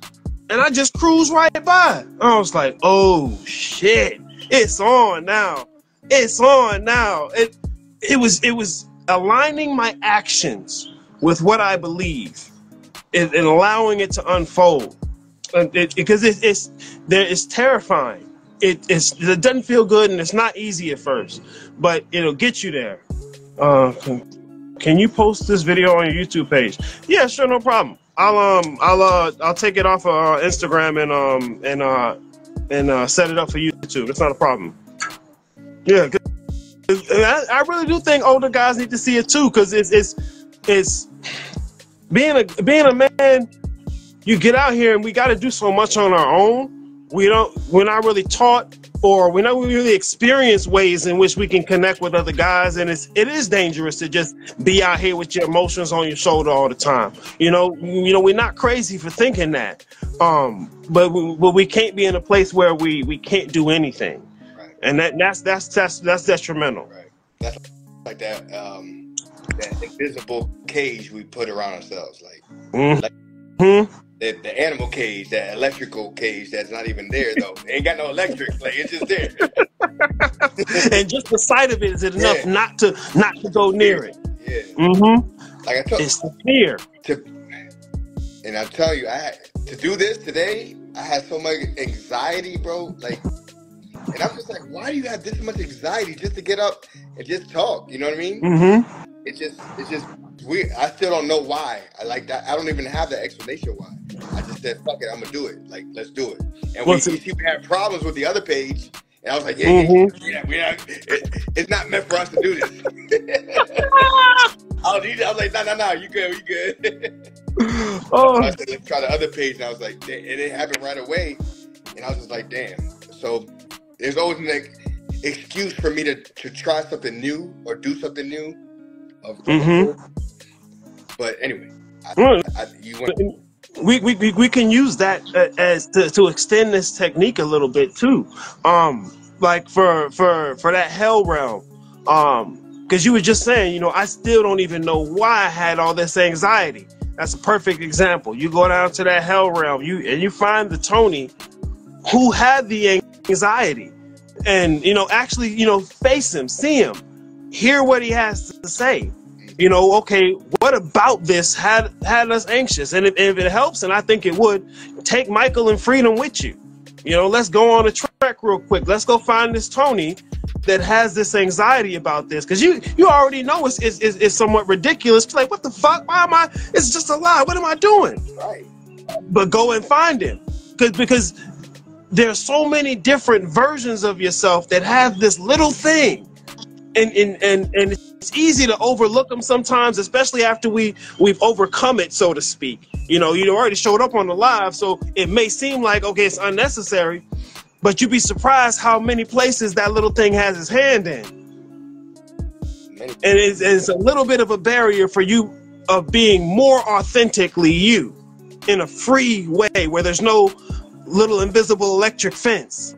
And I just cruised right by. I was like, oh shit. It's on now. It's on now. It it was it was aligning my actions with what I believe and, and allowing it to unfold. It, because it, it's there it's terrifying. It, it doesn't feel good and it's not easy at first but it'll get you there. Uh, can, can you post this video on your youtube page? Yeah sure no problem. I'll um i'll uh i'll take it off of uh, instagram and um and uh and uh set it up for youtube. It's not a problem. Yeah I, I really do think older guys need to see it too because it's it's it's being a being a man you get out here and we got to do so much on our own. We don't, we're not really taught or we're not really experienced ways in which we can connect with other guys. And it's, it is dangerous to just be out here with your emotions on your shoulder all the time. You know, you know, we're not crazy for thinking that. Um, but we, but we can't be in a place where we, we can't do anything. Right, And that, that's, that's, that's, that's detrimental. right. That's like that um that invisible cage we put around ourselves, like Mm-hmm. the, the animal cage, that electrical cage that's not even there though. Ain't got no electric, like it's just there. and just the sight of it is it enough Yeah. not to, not to go near it. Yeah. Mm-hmm. Like I told It's the fear. to and I'm telling you, I to do this today, I had so much anxiety, bro. Like and I'm just like, why do you have this much anxiety just to get up and just talk? You know what I mean? Mm-hmm. It's just it's just weird. I still don't know why. I like that I don't even have the explanation why. I just said, fuck it, I'm gonna do it. Like, let's do it. And we, Well, see- we had problems with the other page. And I was like, yeah, yeah, yeah, yeah, we not, it, it's not meant for us to do this. I was, easy. I was like, no, no, no, you good, you good. Oh, I said, let's try the other page. And I was like, "Damn," it didn't happen right away. And I was just like, damn. So there's always an ex- excuse for me to, to try something new or do something new. Of, Mhm. But anyway, I, Well, I, we, we, we, we can use that uh, as to, to extend this technique a little bit too. Um, like for for for that hell realm. Um, because you were just saying, you know, I still don't even know why I had all this anxiety. That's a perfect example. You go down to that hell realm, you and you find the Tony who had the anxiety, and you know, actually, you know, face him, see him, hear what he has to say. You know, okay, what about this had had us anxious? And if, if it helps, and I think it would, take Michael and Freedom with you. You know, let's go on a trek real quick. Let's go find this Tony that has this anxiety about this because you you already know it's, it's, it's, it's somewhat ridiculous. It's like, what the fuck? Why am I? It's just a lie. What am I doing? right. But go and find him because because there's so many different versions of yourself that have this little thing, and and and and it's easy to overlook them sometimes, especially after we we've overcome it, so to speak. You know, you already showed up on the live, so it may seem like okay, it's unnecessary, but you'd be surprised how many places that little thing has its hand in and it's, it's a little bit of a barrier for you of being more authentically you in a free way where there's no little invisible electric fence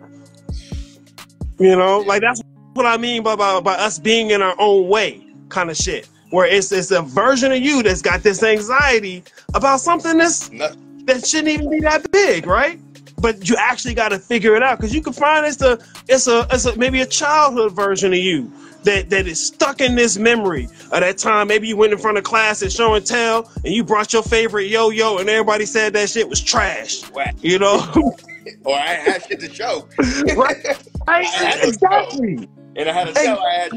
you know like that's what i mean by, by, by us being in our own way kind of shit where it's, it's a version of you that's got this anxiety about something that's nothing. that shouldn't even be that big right but you actually got to figure it out because you can find it's a it's a it's a maybe a childhood version of you that that is stuck in this memory of that time. Maybe you went in front of class at show and tell, and you brought your favorite yo yo, and everybody said that shit was trash. You know, Or I had shit to show. right? I to exactly. And I had to tell I had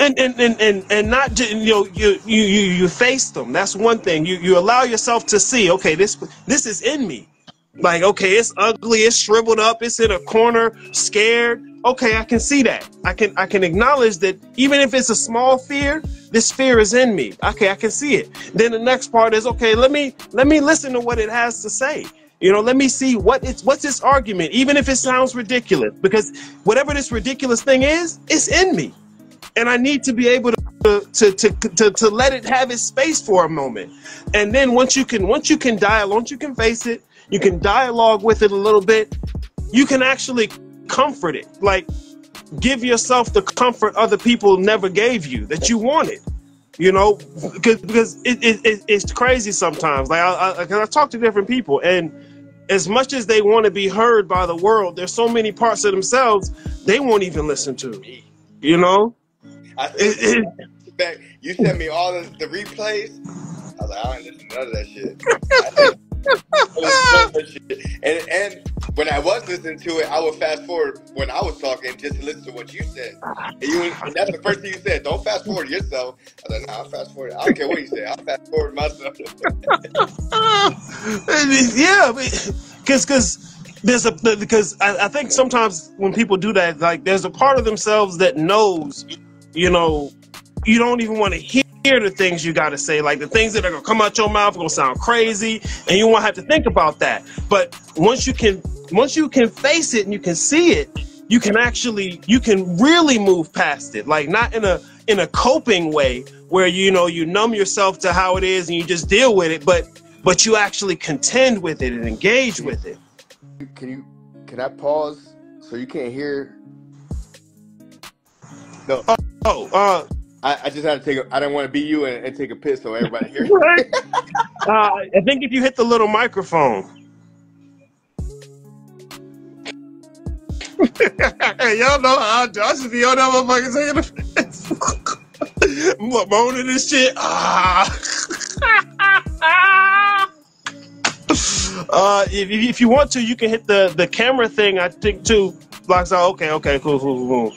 and and and and, and not just, you know you, you you you face them. That's one thing. You you allow yourself to see okay this this is in me. Like okay it's ugly it's shriveled up it's in a corner scared. Okay i can see that. I can i can acknowledge that even if it's a small fear this fear is in me. Okay i can see it. Then the next part is okay let me let me listen to what it has to say you know let me see what it's what's this argument even if it sounds ridiculous because whatever this ridiculous thing is it's in me and I need to be able to to, to to to let it have its space for a moment. And then once you can once you can dialogue, once you can face it, you can dialogue with it a little bit. You can actually comfort it, like give yourself the comfort other people never gave you that you wanted. You know, because because it, it, it it's crazy sometimes. Like I, I, I talk to different people, and as much as they want to be heard by the world, there's so many parts of themselves they won't even listen to. You know, I it, it, back, you sent me all the, the replays. I was like, I ain't listening to none of that shit. I didn't listen to none of that shit. And and when I was listening to it, I would fast forward when I was talking just to listen to what you said. And you and that's the first thing you said. Don't fast forward yourself. I was like, nah, I'll fast forward. I don't care what you say. I'll fast forward myself. yeah, because because there's a because I, I think sometimes when people do that, like there's a part of themselves that knows, you know, you don't even want to hear the things you got to say, like the things that are gonna come out your mouth are gonna sound crazy, and you won't have to think about that. But once you can, once you can face it and you can see it, you can actually, you can really move past it, like not in a in a coping way where you know you numb yourself to how it is and you just deal with it, but but you actually contend with it and engage with it. Can you can I pause so you can't hear? No, Oh, uh, I, I just had to take. A, I didn't want to be you and, and take a piss so everybody hears. right. uh, I think if you hit the little microphone. Y'all know how I. I should be on that motherfucker saying Mo- moaning and shit. Ah. uh, if, if you want to, you can hit the, the camera thing. I think too. Blocks out. Okay, okay, cool, cool. cool.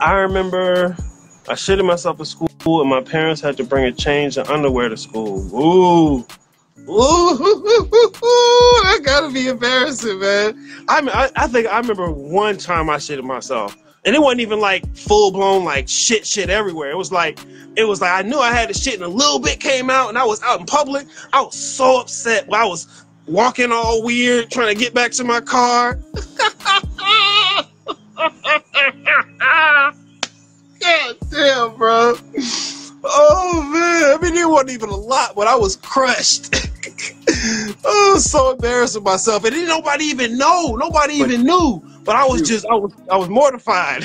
I remember I shitted myself at school, and my parents had to bring a change of underwear to school. Ooh. Ooh, ooh that gotta be embarrassing, man. I, mean, I I think I remember one time I shitted myself, and it wasn't even like full blown like shit shit everywhere. It was like it was like I knew I had the shit, and a little bit came out, and I was out in public. I was so upset. I was walking all weird, trying to get back to my car. God damn, bro. Oh man, I mean it wasn't even a lot, but I was crushed. oh, I was so embarrassed with myself, and didn't nobody even know. Nobody But even knew. But I was you, just, I was, I was mortified.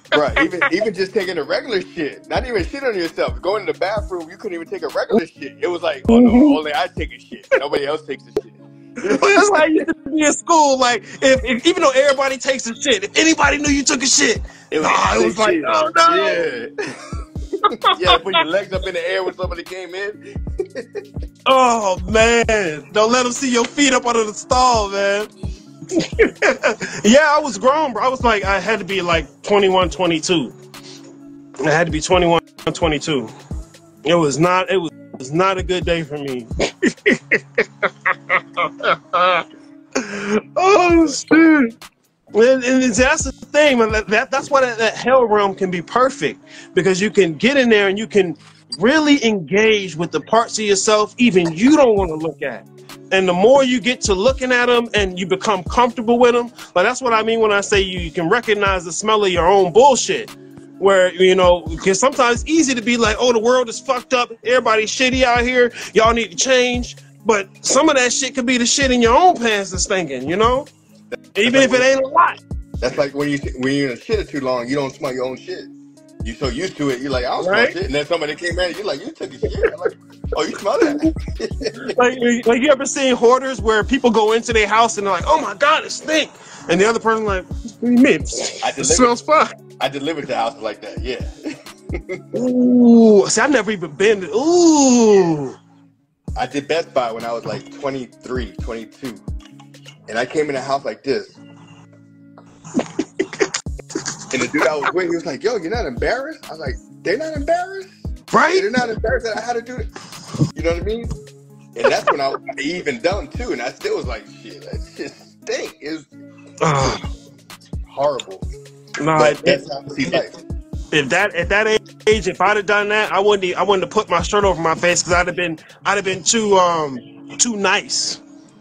right? Even even just taking a regular shit, not even shit on yourself. Going to the bathroom, you couldn't even take a regular shit. It was like, oh no, Mhm. only I take a shit. Nobody else takes a shit. That's why you used to be in school. Like, if, if even though everybody takes a shit, if anybody knew you took a shit, It was nah, it was like, shit. oh no. Yeah. yeah, put your legs up in the air when somebody came in. Oh man, don't let them see your feet up under the stall, man. yeah, I was grown, bro. I was like, I had to be like 21, 22. I had to be 21, 22. It was not, it was, it was not a good day for me. oh shit. And, and it's- that's the thing. That, that- that's why that, that hell realm can be perfect because you can get in there and you can really engage with the parts of yourself even you don't want to look at. And the more you get to looking at them and you become comfortable with them, like that's what I mean when I say you, you can recognize the smell of your own bullshit. Where you know, because sometimes it's easy to be like, "Oh, the world is fucked up. Everybody's shitty out here. Y'all need to change." But some of that shit could be the shit in your own pants that's stinking. You know, That's even like if it ain't a lot. that's like when you when you're in a shitter too long, you don't smell your own shit. You so used to it, you're like, I don't smell shit. And then somebody came in, you're like, you took a shit. I'm like, oh, you smell that? Like, like you ever seen hoarders where people go into their house and they're like, "Oh my god, it stink," and the other person like, "What do you mean? I It delivered. smells fine." I delivered to houses like that. Yeah. Ooh, see, I've never even been. Ooh, I did Best Buy when I was like 23, 22. And I came in a house like this. And the dude I was with, he was like, yo, you're not embarrassed? I was like, they're not embarrassed? right? They're not embarrassed that I had to do it. You know what I mean? And that's when I was even done too. And I still was like, shit, that shit stink. It was Uh, horrible. no, But if, that's how I see if that at that age, if I'd have done that, I wouldn't. e- I wouldn't have put my shirt over my face because I'd have been. I'd have been too um too nice.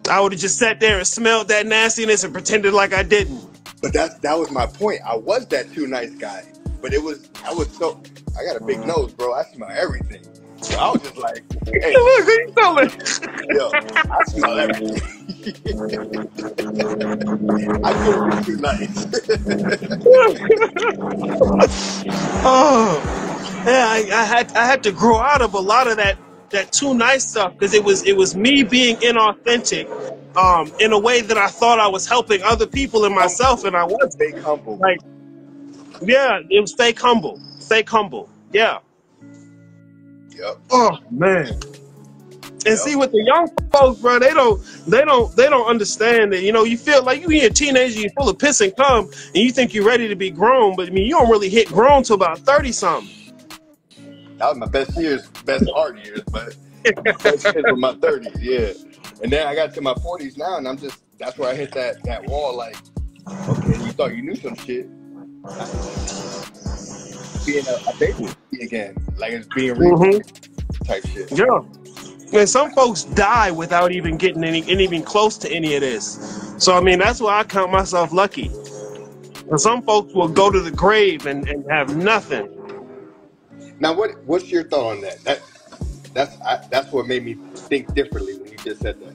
I would have just sat there and smelled that nastiness and pretended like I didn't. But that's that was my point. I was that too nice guy. But it was I was so I got a big nose, bro. I smell everything. So I was just like, hey, Look, who you telling? yo, I smell everything. I feel really nice. oh, yeah, I, I had I had to grow out of a lot of that that too nice stuff because it was it was me being inauthentic, um, in a way that I thought I was helping other people and myself, and I wasn't. Stay humble. Like, yeah, it was fake humble, fake humble. Yeah. Yep. Oh man. And Yep. see with the young folks, bro, they don't they don't they don't understand that. You know, you feel like you in a teenager, you're full of piss and cum, and you think you're ready to be grown, but I mean you don't really hit grown till about thirty something. That was my best years, best hard years, but best years were my thirties, yeah. And then I got to my forties now and I'm just that's where I hit that that wall like, okay, you thought you knew some shit. Being a, a baby again. Like it's being real hmm type shit. Yeah. And some folks die without even getting any, any even close to any of this. So I mean that's why I count myself lucky. And some folks will go to the grave and, and have nothing. Now, what what's your thought on that? That that's I, that's what made me think differently when you just said that.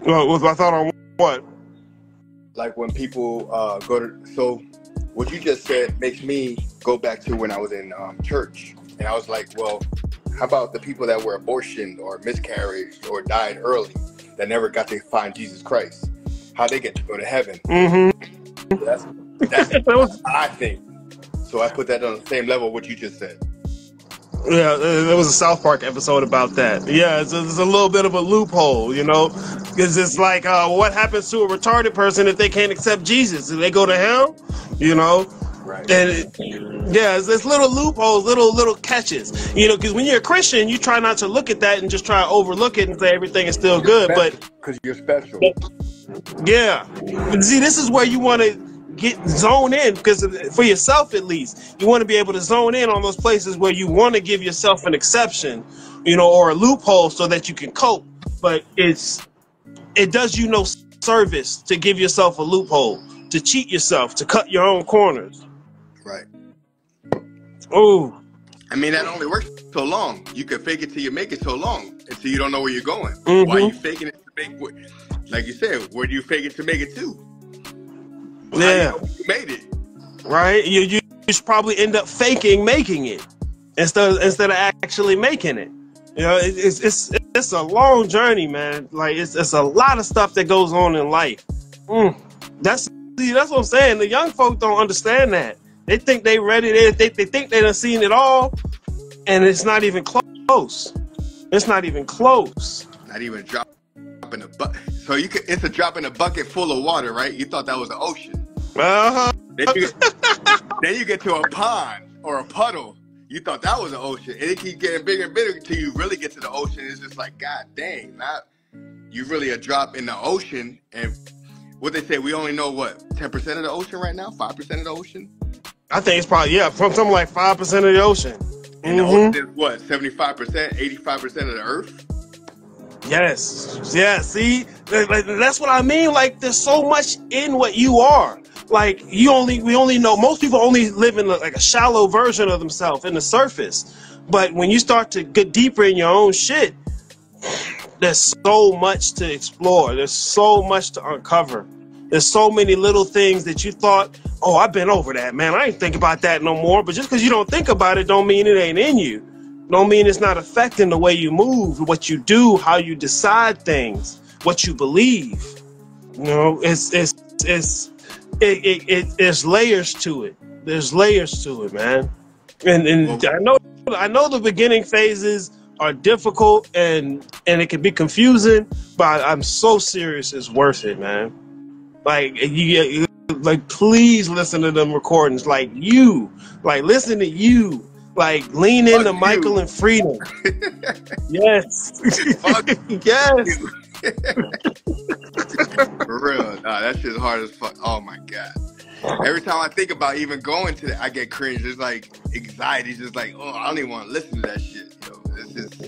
Well, was my thought on what? Like when people uh, go to so, what you just said makes me go back to when I was in um, church, and I was like, well, how about the people that were abortioned or miscarried or died early that never got to find Jesus Christ? How they get to go to heaven? Mm-hmm. That's that's what I think. So I put that on the same level what you just said. Yeah, uh, there was a South Park episode about that. Yeah, it's a, it's a little bit of a loophole, you know, because it's like, uh, what happens to a retarded person if they can't accept Jesus? Do they go to hell? You know, Right. and it, yeah, it's, it's little loopholes, little little catches, you know, because when you're a Christian, you try not to look at that and just try to overlook it and say everything is still good. But because you're special. yeah, and see, this is where you want to get zone in because for yourself at least, you want to be able to zone in on those places where you want to give yourself an exception, you know, or a loophole so that you can cope. But it's it does you no service to give yourself a loophole, to cheat yourself, to cut your own corners. Right. Oh, I mean, that only works so long. You can fake it till you make it so long until you don't know where you're going. Mhm. Why are you faking it to make what? Like you said, where do you fake it to make it to? You yeah, you made it. right. You you, you should probably end up faking making it instead of, instead of actually making it. You know, it, it's it's it's a long journey, man. Like it's it's a lot of stuff that goes on in life. Mm. That's see, that's what I'm saying. The young folk don't understand that. They think they ready. They they, they think they done seen it all, and it's not even close. It's not even close. Not even a drop in a bucket. So you could. It's a drop in a bucket full of water, right? You thought that was an ocean. Uh huh. Then you get, then you get to a pond or a puddle. You thought that was an ocean, and it keeps getting bigger and bigger until you really get to the ocean. It's just like, God dang, not you really a drop in the ocean. And what they say, we only know what ten percent of the ocean right now, five percent of the ocean, I think it's probably yeah, from something like five percent of the ocean. and the Mhm. ocean is what seventy five percent, eighty five percent of the earth. Yes. Yeah. See, that's what I mean. Like, there's so much in what you are. Like, you only, we only know, most people only live in like a shallow version of themselves in the surface. But when you start to get deeper in your own shit, there's so much to explore. There's so much to uncover. There's so many little things that you thought, oh, I've been over that, man. I ain't think about that no more. But just because you don't think about it, don't mean it ain't in you. Don't mean it's not affecting the way you move, what you do, how you decide things, what you believe. You know, it's it's it's it, it, it there's layers to it. There's layers to it, man. And and I know I know the beginning phases are difficult and and it can be confusing, but I'm so serious it's worth it, man. Like you like please listen to them recordings. Like you, like listen to you. Like lean into Fuck Michael you. and Freedom. yes. Yes. For real. Nah, that shit's hard as fuck. Oh my god. Every time I think about even going to that, I get cringe. It's like anxiety. It's just like, oh, I don't even want to listen to that shit. Yo, it's just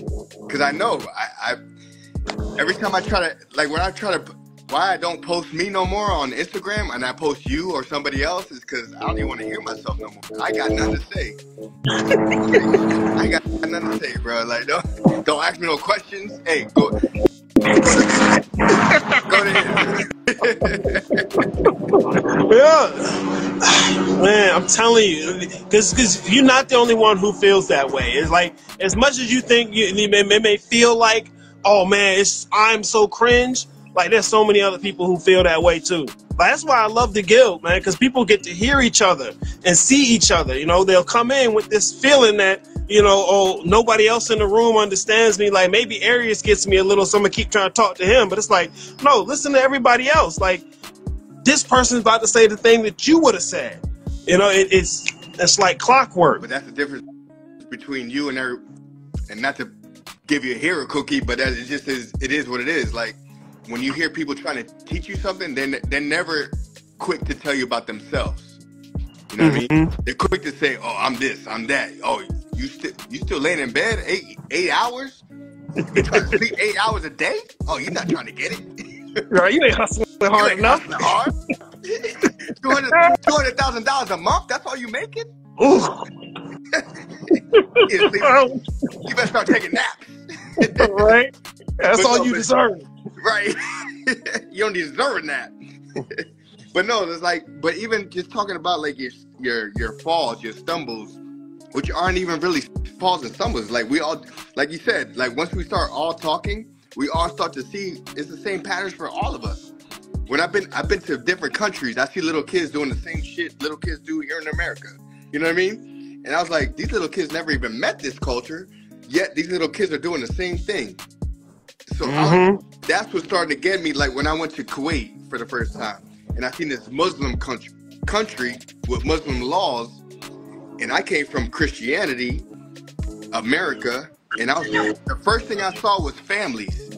because I know I, I. Every time I try to like when I try to, why I don't post me no more on Instagram and I post you or somebody else is because I don't even want to hear myself no more. I got nothing to say. I got nothing to say, bro. Like don't don't ask me no questions. Hey, go. Yeah, man, I'm telling you, because because you're not the only one who feels that way. It's like as much as you think you, you may, may feel like, oh man, it's I'm so cringe. Like there's so many other people who feel that way too. Like, that's why I love the guild, man, because people get to hear each other and see each other. You know, they'll come in with this feeling that you know, oh, nobody else in the room understands me. Like maybe Arius gets me a little, so I'm gonna keep trying to talk to him. But it's like, no, listen to everybody else. Like this person's about to say the thing that you would have said. You know, it, it's it's like clockwork. But that's the difference between you and her, and not to give you a hero cookie, but that it just is. It is what it is. Like when you hear people trying to teach you something, then they're never quick to tell you about themselves. You know what I mean? Mhm. They're quick to say, "Oh, I'm this, I'm that." Oh, you still you still laying in bed eight eight hours? You trying to sleep eight hours a day? Oh, you're not trying to get it. Right? You ain't hustling hard ain't enough. hustling hard. Two hundred two hundred thousand dollars a month. That's all you making? Ooh. You you better start taking naps. right? That's But all no, you deserve. right? you don't deserve that. but no, it's like, but even just talking about like your your your falls, your stumbles, which aren't even really falls and stumbles. Like we all, like you said, like once we start all talking, we all start to see it's the same patterns for all of us. When I've been I've been to different countries, I see little kids doing the same shit little kids do here in America. You know what I mean? And I was like, these little kids never even met this culture, yet these little kids are doing the same thing. So was Mhm. that's what started to get me like when I went to Kuwait for the first time and I seen this Muslim country country with Muslim laws and I came from Christianity, America, and I was the first thing I saw was families.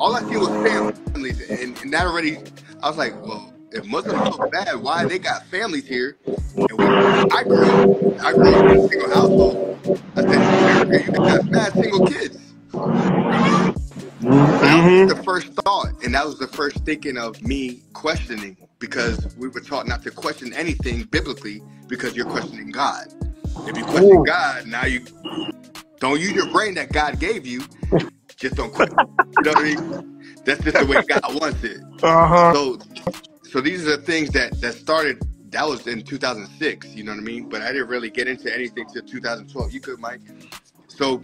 All I see was families and, and that already I was like, well, if Muslims are so bad, why they got families here? And when I grew up, I grew up in a single household. I said, America, you got mad single kids. That Mhm. was the first thought, and that was the first thinking of me questioning because we were taught not to question anything biblically because you're questioning God. If you question Ooh. God, now you don't use your brain that God gave you. Just don't question. You know what I mean? That's just the way God wants it. Uh-huh. So, so these are the things that that started. That was in 2006. You know what I mean? But I didn't really get into anything till 2012. You could, Mike. So,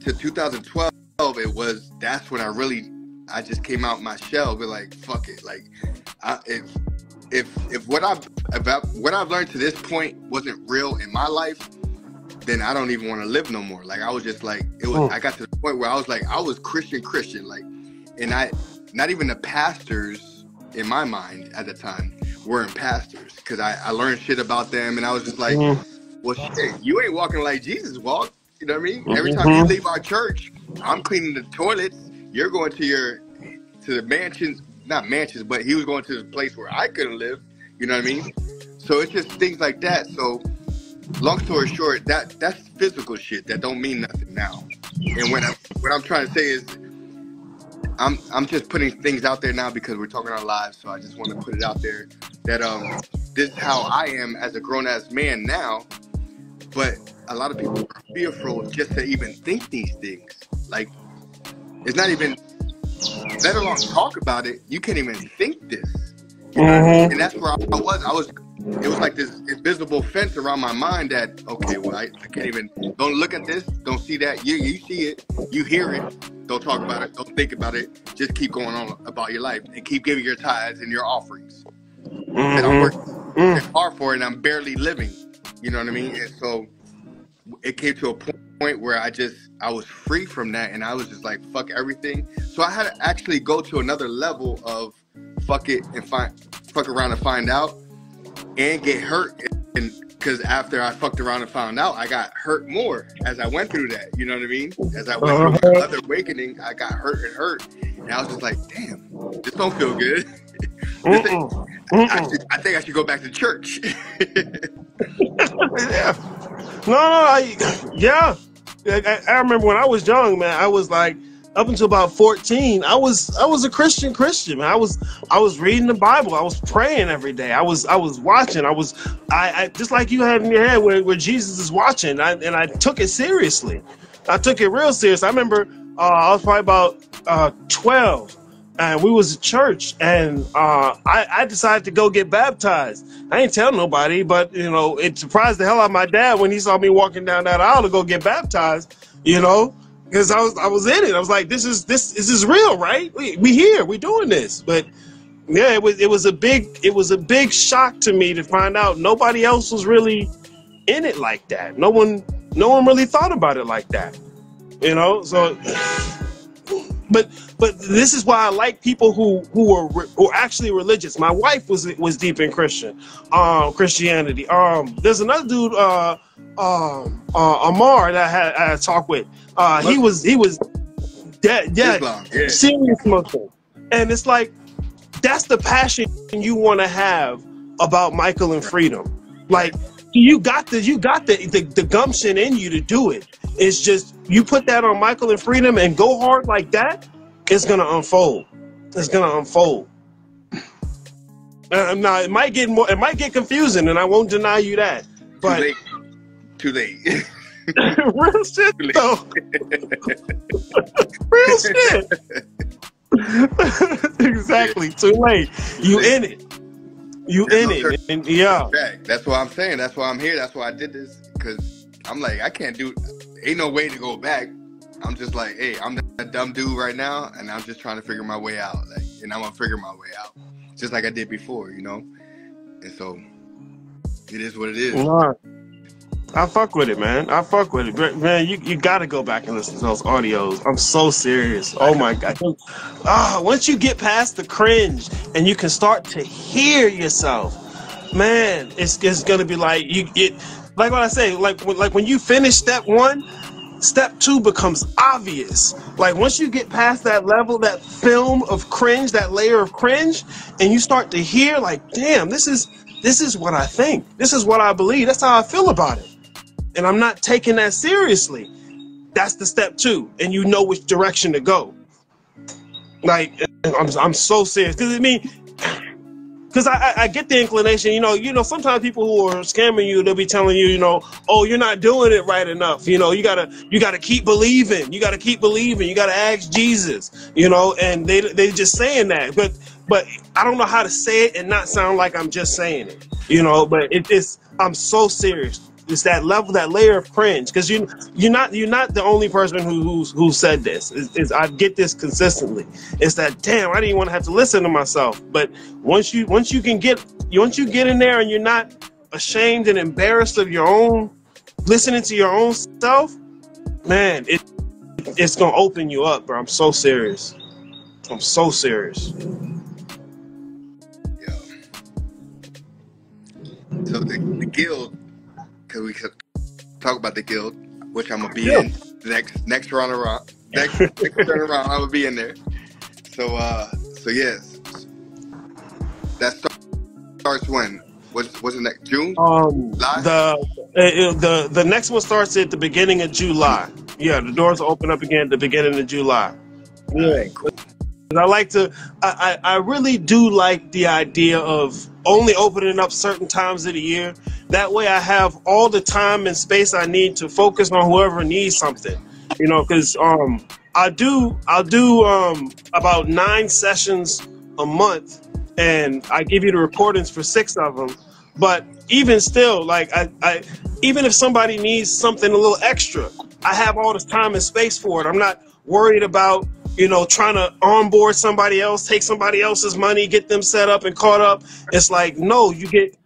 to 2012, it was that's when I really I just came out my shell. Be like, fuck it. Like, I, if if if what I've if I, what I've learned to this point wasn't real in my life, then I don't even want to live no more. Like I was just like it was. Mm. I got to the point where I was like I was Christian Christian like, and I not even the pastors in my mind at the time weren't pastors because I I learned shit about them and I was just like, Mhm. well shit, you ain't walking like Jesus walked. You know what I mean? Every time you Mhm. leave our church, I'm cleaning the toilets. You're going to your to the mansions, not mansions, but he was going to the place where I couldn't live. You know what I mean? So it's just things like that. So long story short, that that's physical shit that don't mean nothing now. And when I what I'm trying to say is I'm I'm just putting things out there now because we're talking our lives, so I just want to put it out there that um this is how I am as a grown ass man now. But a lot of people are fearful just to even think these things. Like it's not even let alone talk about it. You can't even think this. You know what I mean? Mhm. And that's where I was. I was it was like this invisible fence around my mind that okay, well I, I can't even don't look at this, don't see that. You you see it, you hear it, don't talk about it, don't think about it. Just keep going on about your life and keep giving your tithes and your offerings. And I'm Mm-hmm. working Mm. hard for it, and I'm barely living. You know what I mean? And so it came to a point where I just I was free from that, and I was just like fuck everything. So I had to actually go to another level of fuck it and find fuck around and find out and get hurt and because after I fucked around and found out, I got hurt more as I went through that. You know what I mean? As I went through my Uh-huh. awakening, I got hurt and hurt, and I was just like, "Damn, this don't feel good." I, should, I think I should go back to church. yeah. No, no, I, yeah. I, I remember when I was young, man. I was like, up until about fourteen, I was I was a Christian Christian. I was I was reading the Bible. I was praying every day. I was I was watching. I was I, I just like you had in your head where, where Jesus is watching. I, and I took it seriously. I took it real serious. I remember uh, I was probably about uh, twelve. And we was at church, and uh, I, I decided to go get baptized. I ain't tell nobody, but you know, it surprised the hell out of my dad when he saw me walking down that aisle to go get baptized. You know, because I was I was in it. I was like, this is this this is real, right? We we here, we doing this. But yeah, it was it was a big it was a big shock to me to find out nobody else was really in it like that. No one no one really thought about it like that. You know, so but but this is why I like people who who are who are actually religious. My wife was was deep in Christian, um, Christianity. Um, there's another dude, uh, um, uh, Amar that I had I had talked with. Uh, he was he was dead, yeah, Islam, yeah. serious Muslim, and it's like that's the passion you want to have about Michael and freedom. Like you got the you got the, the the gumption in you to do it. It's just you put that on Michael and freedom and go hard like that. It's gonna unfold. It's gonna unfold. Uh, now it might get more. It might get confusing, and I won't deny you that. Too But late. Too late. real shit Too late. though. Real shit. Exactly. Too late. Too You in it. You There's in no it. And yeah. back. That's what I'm saying. That's why I'm here. That's why I did this. Cause I'm like, I can't do. Ain't no way to go back. I'm just like, hey, I'm that dumb dude right now, and I'm just trying to figure my way out. Like, and I'm gonna figure my way out, just like I did before, you know. And so it is what it is. Nah, I fuck with it, man. I fuck with it. But, Man, you, you gotta go back and listen to those audios. I'm so serious. Oh my god. Ah, once you get past the cringe and you can start to hear yourself, man, it's it's gonna be like you it like what I say, like when like when you finish step one, step two becomes obvious. Like once you get past that level, that film of cringe, that layer of cringe, and you start to hear, like, damn, this is this is what I think. This is what I believe. That's how I feel about it. And I'm not taking that seriously. That's the step two. And you know which direction to go. Like I'm I'm so serious. Cause I mean because I, I, get the inclination, you know, you know, sometimes people who are scamming you, they'll be telling you, you know, oh, you're not doing it right enough. You know, you gotta, you gotta keep believing. You gotta keep believing. You gotta ask Jesus. You know, and they they just saying that, but but I don't know how to say it and not sound like I'm just saying it. You know, but it, it's I'm so serious. It's that level, that layer of cringe, because you you're not you're not the only person who who, who said this. Is I get this consistently. It's that damn I didn't even want to have to listen to myself. But once you once you can get once you get in there and you're not ashamed and embarrassed of your own listening to your own self, man, it it's gonna open you up, bro. I'm so serious. I'm so serious. Yeah. So the, the guild, because we could talk about the guild, which I'm gonna be Yeah. in next next round around next next turn around. I'm gonna be in there. So uh, so yes, that start, starts when? What's what's the next June? Um, July? the uh, the the next one starts at the beginning of July. Yeah, the doors open up again at the beginning of July. Yeah. right, cool. And I like to, I, I I really do like the idea of only opening up certain times of the year. That way I have all the time and space I need to focus on whoever needs something. You know, because um, I do, I'll do um, about nine sessions a month and I give you the recordings for six of them. but even still, like I, I, even if somebody needs something a little extra, I have all this time and space for it. I'm not worried about you know trying to onboard somebody else, take somebody else's money, get them set up and caught up. It's like no, you get.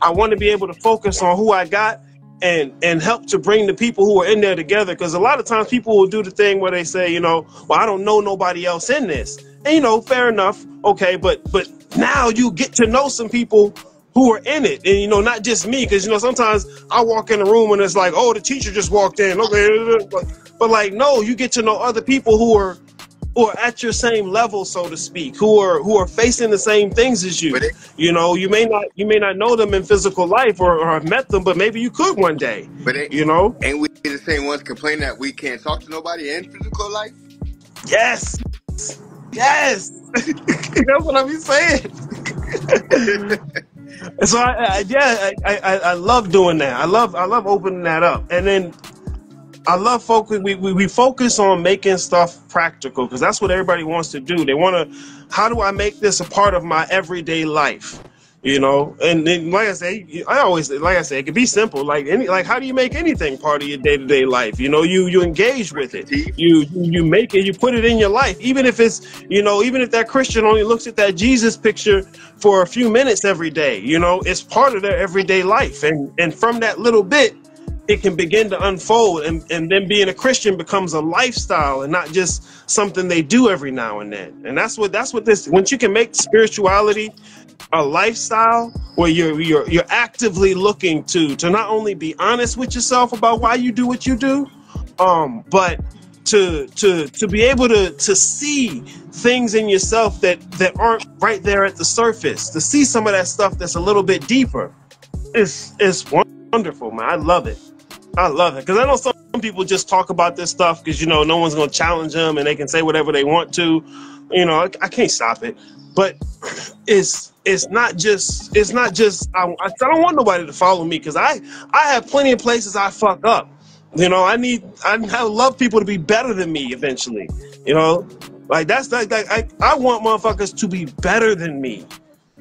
I want to be able to focus on who I got and and help to bring the people who are in there together because a lot of times people will do the thing where they say you know well i don't know nobody else in this and you know fair enough okay but but now you get to know some people who are in it and you know not just me because you know sometimes i walk in a room and it's like oh the teacher just walked in okay but, but like no you get to know other people who are who are at your same level, so to speak, who are who are facing the same things as you. It, You know, you may not you may not know them in physical life or, or have met them, but maybe you could one day. but it, You know? ain't we the same ones complaining that we can't talk to nobody in physical life? Yes. Yes. That's what I'm saying. So I, I yeah, I, I I love doing that. I love I love opening that up. And then I love focus. We, we, we focus on making stuff practical because that's what everybody wants to do. They want to, how do I make this a part of my everyday life? You know, and then like I say, I always like I say, it can be simple. Like any, like how do you make anything part of your day to day life? You know, you you engage with it. You you you make it. You put it in your life, even if it's you know, even if that Christian only looks at that Jesus picture for a few minutes every day. You know, it's part of their everyday life, and and from that little bit, it can begin to unfold and, and then being a christian becomes a lifestyle and not just something they do every now and then. And that's what that's what this once you can make spirituality a lifestyle where you're you're you're actively looking to to not only be honest with yourself about why you do what you do um but to to to be able to to see things in yourself that that aren't right there at the surface to see some of that stuff that's a little bit deeper. It's it's wonderful man. I love it I love it because I know some people just talk about this stuff because you know no one's going to challenge them and they can say whatever they want to. You know, I, I can't stop it, but it's it's not just it's not just I, I don't want nobody to follow me because I I have plenty of places I fuck up. You know, I need I, I love people to be better than me eventually. You know, like that's like, like I I want motherfuckers to be better than me.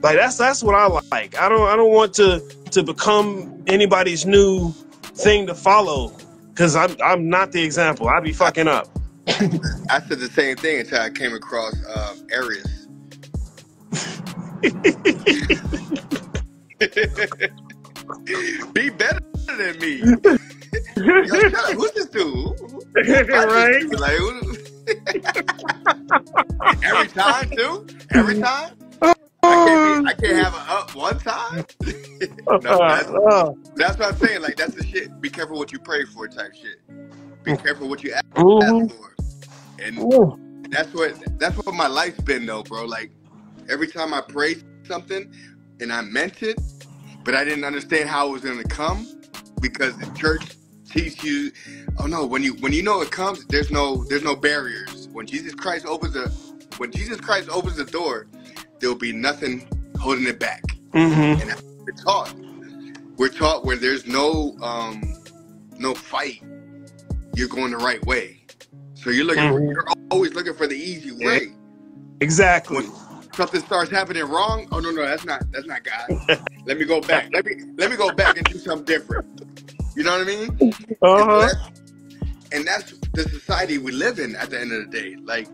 Like that's that's what I like. I don't I don't want to to become anybody's new thing to follow because I'm I'm not the example. I'd be fucking up. I said the same thing until I came across uh, Arius. Be better than me. Yo, shut up. Who's this dude? Who, who, who got right? this dude? Like, who, every time, too? Every time? I can't, be, I can't have a up one time? no, that's, Uh, that's what I'm saying. Like, that's the shit. Be careful what you pray for type shit. Be careful what you ask mhm. for. And that's what that's what my life's been though, bro. Like every time I pray something and I meant it, but I didn't understand how it was gonna come because the church teach you oh no, when you when you know it comes, there's no there's no barriers. When Jesus Christ opens the when Jesus Christ opens the door, there'll be nothing holding it back. Mhm. And that's we're taught. We're taught where there's no um no fight, you're going the right way. So you're looking Mhm. you're always looking for the easy way. Exactly. When something starts happening wrong, oh no no that's not that's not God. Let me go back. Let me let me go back and do something different. You know what I mean? And Uh so huh. that's and that's the society we live in at the end of the day. Like,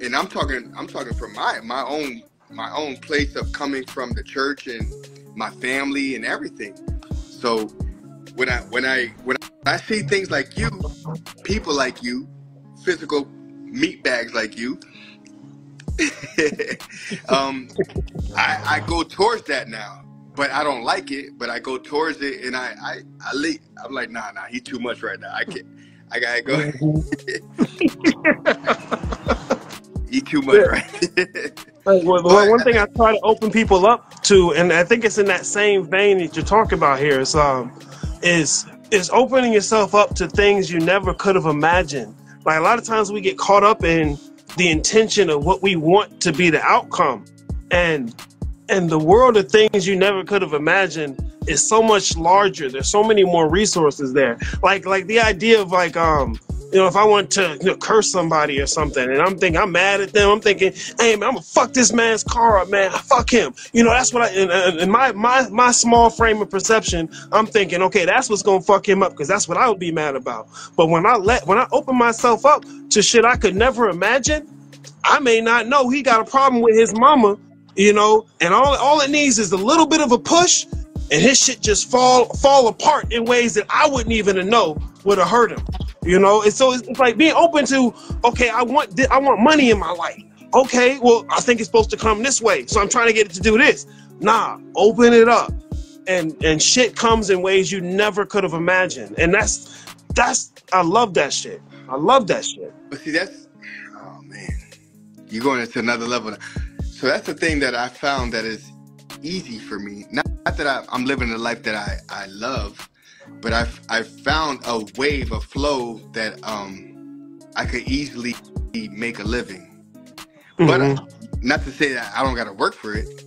and I'm talking I'm talking from my my own my own place of coming from the church and my family and everything. So when I when I when I see things like you, people like you, physical meat bags like you, um, I, I go towards that now. But I don't like it. But I go towards it, and I I, I leave. I'm like, nah, nah, he too much right now. I can't. I gotta go. he too much right. Well, one thing I try to open people up to, and I think it's in that same vein that you're talking about here, is um, is is opening yourself up to things you never could have imagined. Like a lot of times we get caught up in the intention of what we want to be the outcome, and and the world of things you never could have imagined is so much larger. There's so many more resources there. Like like the idea of like um you know, if I want to you know, curse somebody or something, and I'm thinking I'm mad at them, I'm thinking, hey man, I'm gonna fuck this man's car up, man. Fuck him. You know, that's what I in, in my my my small frame of perception, I'm thinking, okay, that's what's gonna fuck him up because that's what I would be mad about. But when I let when I open myself up to shit I could never imagine, I may not know he got a problem with his mama, you know, and all all it needs is a little bit of a push, and his shit just fall fall apart in ways that I wouldn't even know would have hurt him. You know, and so it's, like being open to, okay, I want I want money in my life. Okay, well, I think it's supposed to come this way, so I'm trying to get it to do this. Nah, open it up, and and shit comes in ways you never could have imagined, and that's that's I love that shit. I love that shit. But see, that's oh man, you're going into another level. So that's the thing that I found that is easy for me. Not, not that I, I'm living a life that I I love, but I've I've found a wave, a flow that um I could easily make a living. But hmm not to say that I don't got to work for it.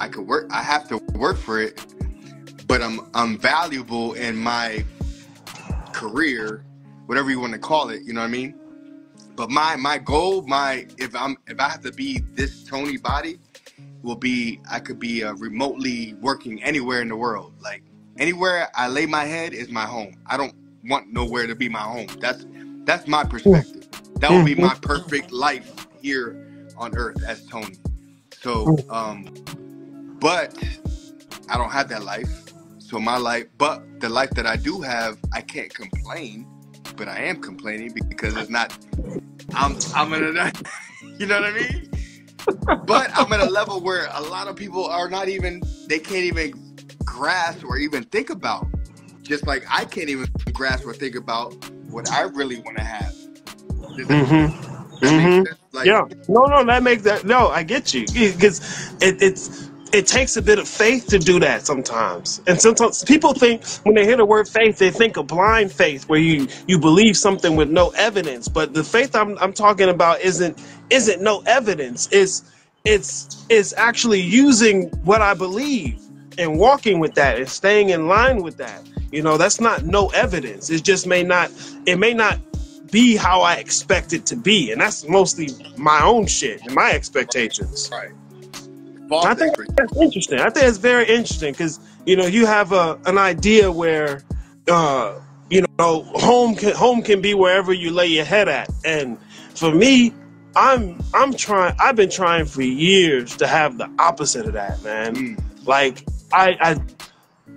I could work. I have to work for it, but I'm I'm valuable in my career, whatever you want to call it. You know what I mean? But my my goal, my if I'm if I have to be this Tony body, will be I could be uh, remotely working anywhere in the world. Like anywhere I lay my head is my home. I don't want nowhere to be my home. That's that's my perspective. That would be hmm my perfect life here on earth as Tony. So, um, but I don't have that life. So my life, but the life that I do have, I can't complain. But I am complaining because it's not. I'm I'm in a, you know what I mean. But I'm at a level where a lot of people are not even. They can't even grasp or even think about. Just like I can't even grasp or think about what I really want to have. Does that, hmm that make hmm? Like, Yeah. No, no, that makes that. No, I get you because it, it's it takes a bit of faith to do that sometimes. And sometimes people think when they hear the word faith, they think of blind faith, where you you believe something with no evidence. But the faith I'm I'm talking about isn't isn't no evidence. It's it's it's actually using what I believe and walking with that and staying in line with that. You know, that's not no evidence. It just may not it may not be how I expect it to be. And that's mostly my own shit and my expectations. right. I think that's interesting. I think it's very interesting because you know you have a an idea where uh, you know home can home can be wherever you lay your head at, and for me, I'm I'm trying. I've been trying for years to have the opposite of that, man. Mm. Like I I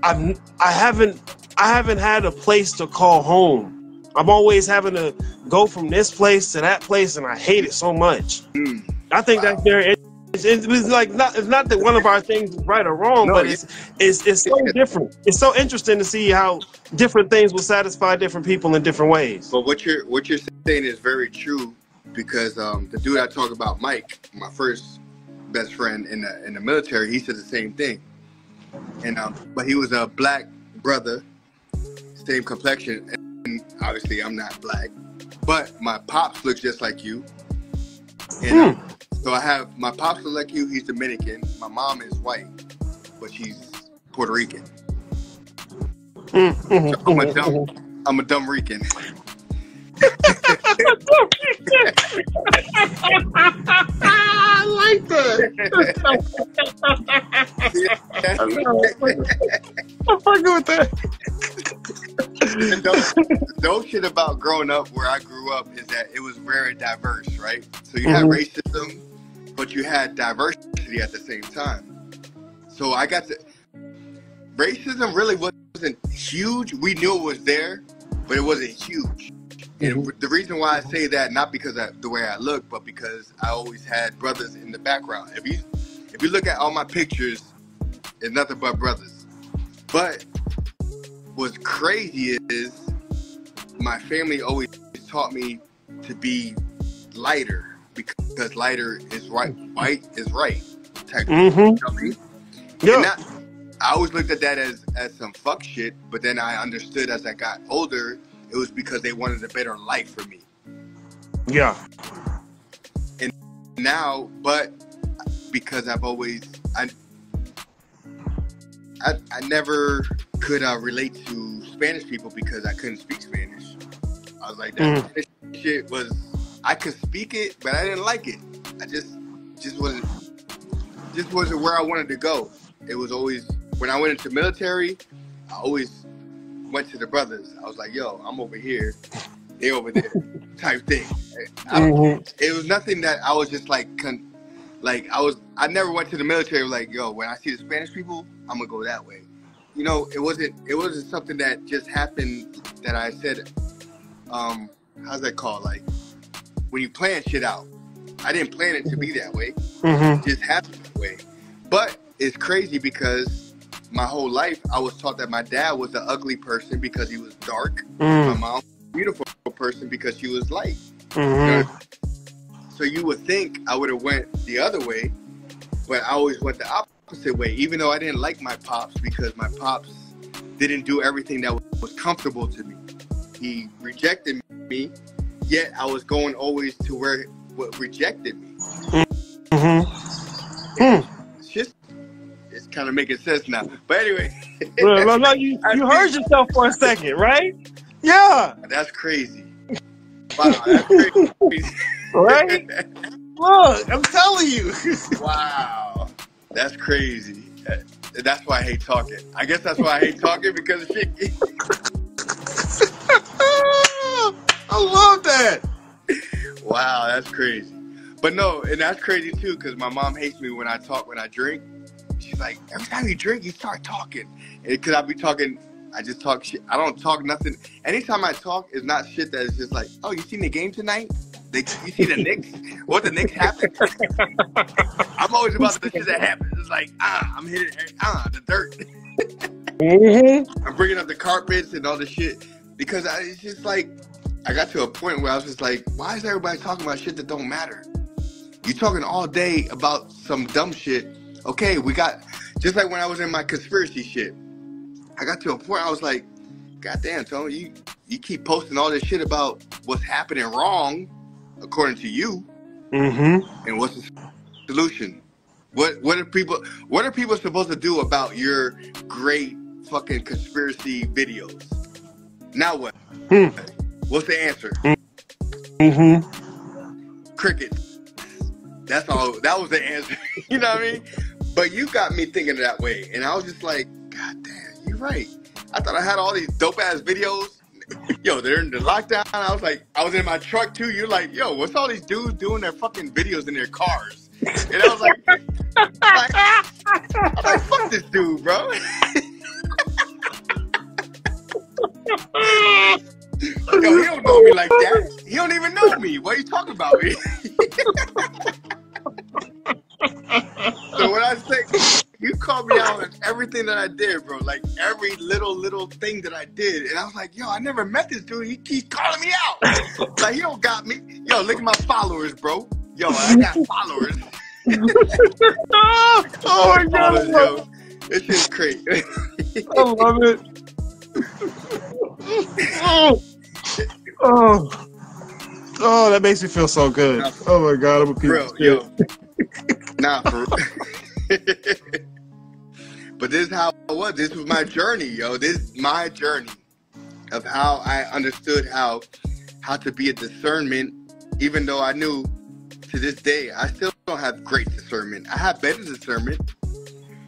I've, I haven't I haven't had a place to call home. I'm always having to go from this place to that place, and I hate it so much. Mm. I think that's Wow. very. It's, it's, it's like not. It's not that one of our things is right or wrong, No, but it's it's it's so different. It's so interesting to see how different things will satisfy different people in different ways. But what you're what you're saying is very true because um, the dude I talk about, Mike, my first best friend in the in the military, he said the same thing. And um, but he was a black brother, same complexion, and obviously I'm not black, but my pops looks just like you. And Hmm. um, so I have my pops look like you. He's Dominican. My mom is white, but she's Puerto Rican. Mm, mhm, So I'm a mhm, dumb mhm. I'm a dumb Rican. I'm fucking with that. the shit about growing up where I grew up is that it was very diverse, right? So you had Mhm. racism, but you had diversity at the same time. So I got to racism really wasn't huge. We knew it was there, but it wasn't huge. And Mhm. the reason why I say that, not because of the way I look, but because I always had brothers in the background. If you if you look at all my pictures, it's nothing but brothers. But what's crazy is my family always taught me to be lighter because lighter is right, white is right. Type, you know Mm-hmm. I mean? And Yeah. I always looked at that as as some fuck shit, but then I understood as I got older, it was because they wanted a better life for me. Yeah. And now, but because I've always I I, I never could uh, relate to Spanish people because I couldn't speak Spanish. I was like, that shit was. I could speak it, but I didn't like it. I just, just wasn't, just wasn't where I wanted to go. It was always when I went into military. I always went to the brothers. I was like, yo, I'm over here, they over there, type thing. I don't, hmm it was nothing that I was just like, con- like I was. I never went to the military like, yo, when I see the Spanish people, I'm gonna go that way. You know, it wasn't. It wasn't something that just happened that I said. Um, how's that called? Like when you plan shit out. I didn't plan it to be that way. Mm-hmm. It just happened that way. But it's crazy because my whole life I was taught that my dad was an ugly person because he was dark. My mm mom was a beautiful person because she was light. hmm So you would think I would have went the other way, but I always went the opposite way. Even though I didn't like my pops because my pops didn't do everything that was comfortable to me. He rejected me, yet I was going always to where what rejected me. hmm Hmm. It's just it's kind of making sense now. But anyway, No, no, no, you, I you heard yourself for a second, right? Yeah, that's crazy. Wow, that's crazy. right? Look, I'm telling you. wow, that's crazy. Uh, that's why I hate talking. I guess that's why I hate talking because of shit. I love that. Wow, that's crazy. But no, and that's crazy too because my mom hates me when I talk when I drink. She's like, every time you drink, you start talking. Because I be talking, I just talk shit. I don't talk nothing. Anytime I talk, it's not shit that is just like, oh, you seen the game tonight? They, you see the Knicks? What the Knicks happened? I'm always about the shit that happens. It's like, ah, I'm hitting, ah, the dirt. Mm-hmm. I'm bringing up the carpets and all the shit because I, it's just like I got to a point where I was just like, why is everybody talking about shit that don't matter? You talking all day about some dumb shit. Okay, we got just like when I was in my conspiracy shit. I got to a point I was like, God damn, Tony, you you keep posting all this shit about what's happening wrong according to you, Mm-hmm. and what's the solution? What what are people what are people supposed to do about your great fucking conspiracy videos? Now what? Hmm. What's the answer? Mm-hmm. Crickets. That's all. That was the answer. you know what I mean? But you got me thinking that way, and I was just like, God damn, you're right. I thought I had all these dope ass videos. Yo, they're in the lockdown. I was like, I was in my truck too. You're like, yo, what's all these dudes doing their fucking videos in their cars? And I was like, like I'm like, fuck this dude, bro. Yo, he don't know me like that. He don't even know me. What are you talking about me? so when I say you called me out on everything that I did, bro, like every little little thing that I did, and I was like, yo, I never met this dude. He keeps calling me out. Like he don't got me. Yo, look at my followers, bro. Yo, I got followers. oh, oh my god, yo. This shit's crazy. I love it. oh, oh, oh, that makes me feel so good. Oh my god, I'm a piece Bro, of yo. Nah, for But this is how it was. This was my journey, yo. This is my journey of how I understood how how to be a discernment, even though I knew to this day I still don't have great discernment. I have better discernment,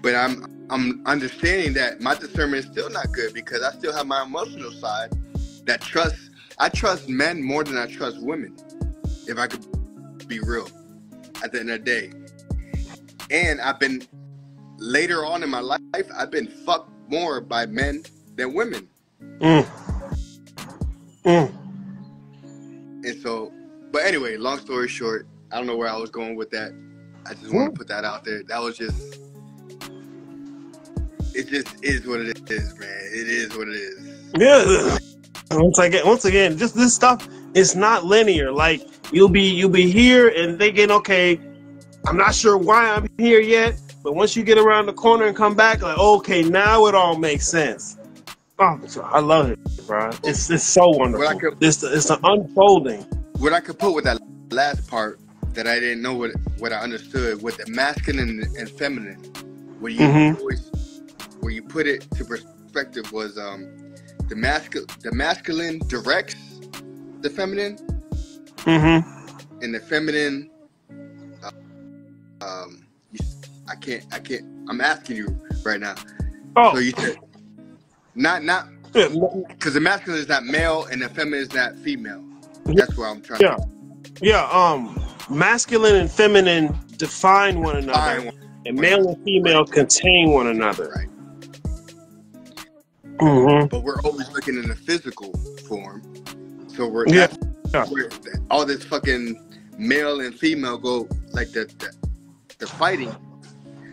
but I'm I'm understanding that my discernment is still not good because I still have my emotional side that trust I trust men more than I trust women. If I could be real at the end of the day. And I've been later on in my life, I've been fucked more by men than women. Mm. Mm. And so, but anyway, long story short, I don't know where I was going with that. I just want to put that out there. That was just, it just is what it is, man. It is what it is. Yeah. Once again, once again, just this stuff is not linear. Like you'll be you'll be here and thinking, okay, I'm not sure why I'm here yet, but once you get around the corner and come back, like, okay, now it all makes sense. Oh, I love it, bro. It's it's so wonderful. Could- It's it's an unfolding. What I could put with that last part that I didn't know what what I understood with the masculine and feminine, where you Mhm. always where you put it to perspective was um the masculine the masculine directs the feminine, Mm-hmm. and the feminine. Uh, um, I can't. I can't. I'm asking you right now. Oh, So you said not not yeah, because the masculine is not male and the feminine is not female. That's where I'm trying yeah, to yeah. Um, masculine and feminine define one another, find one. and male and female contain one another. Right. Mm-hmm. But we're always looking in the physical form. So we're Yeah, where all this fucking male and female go like the the, the fighting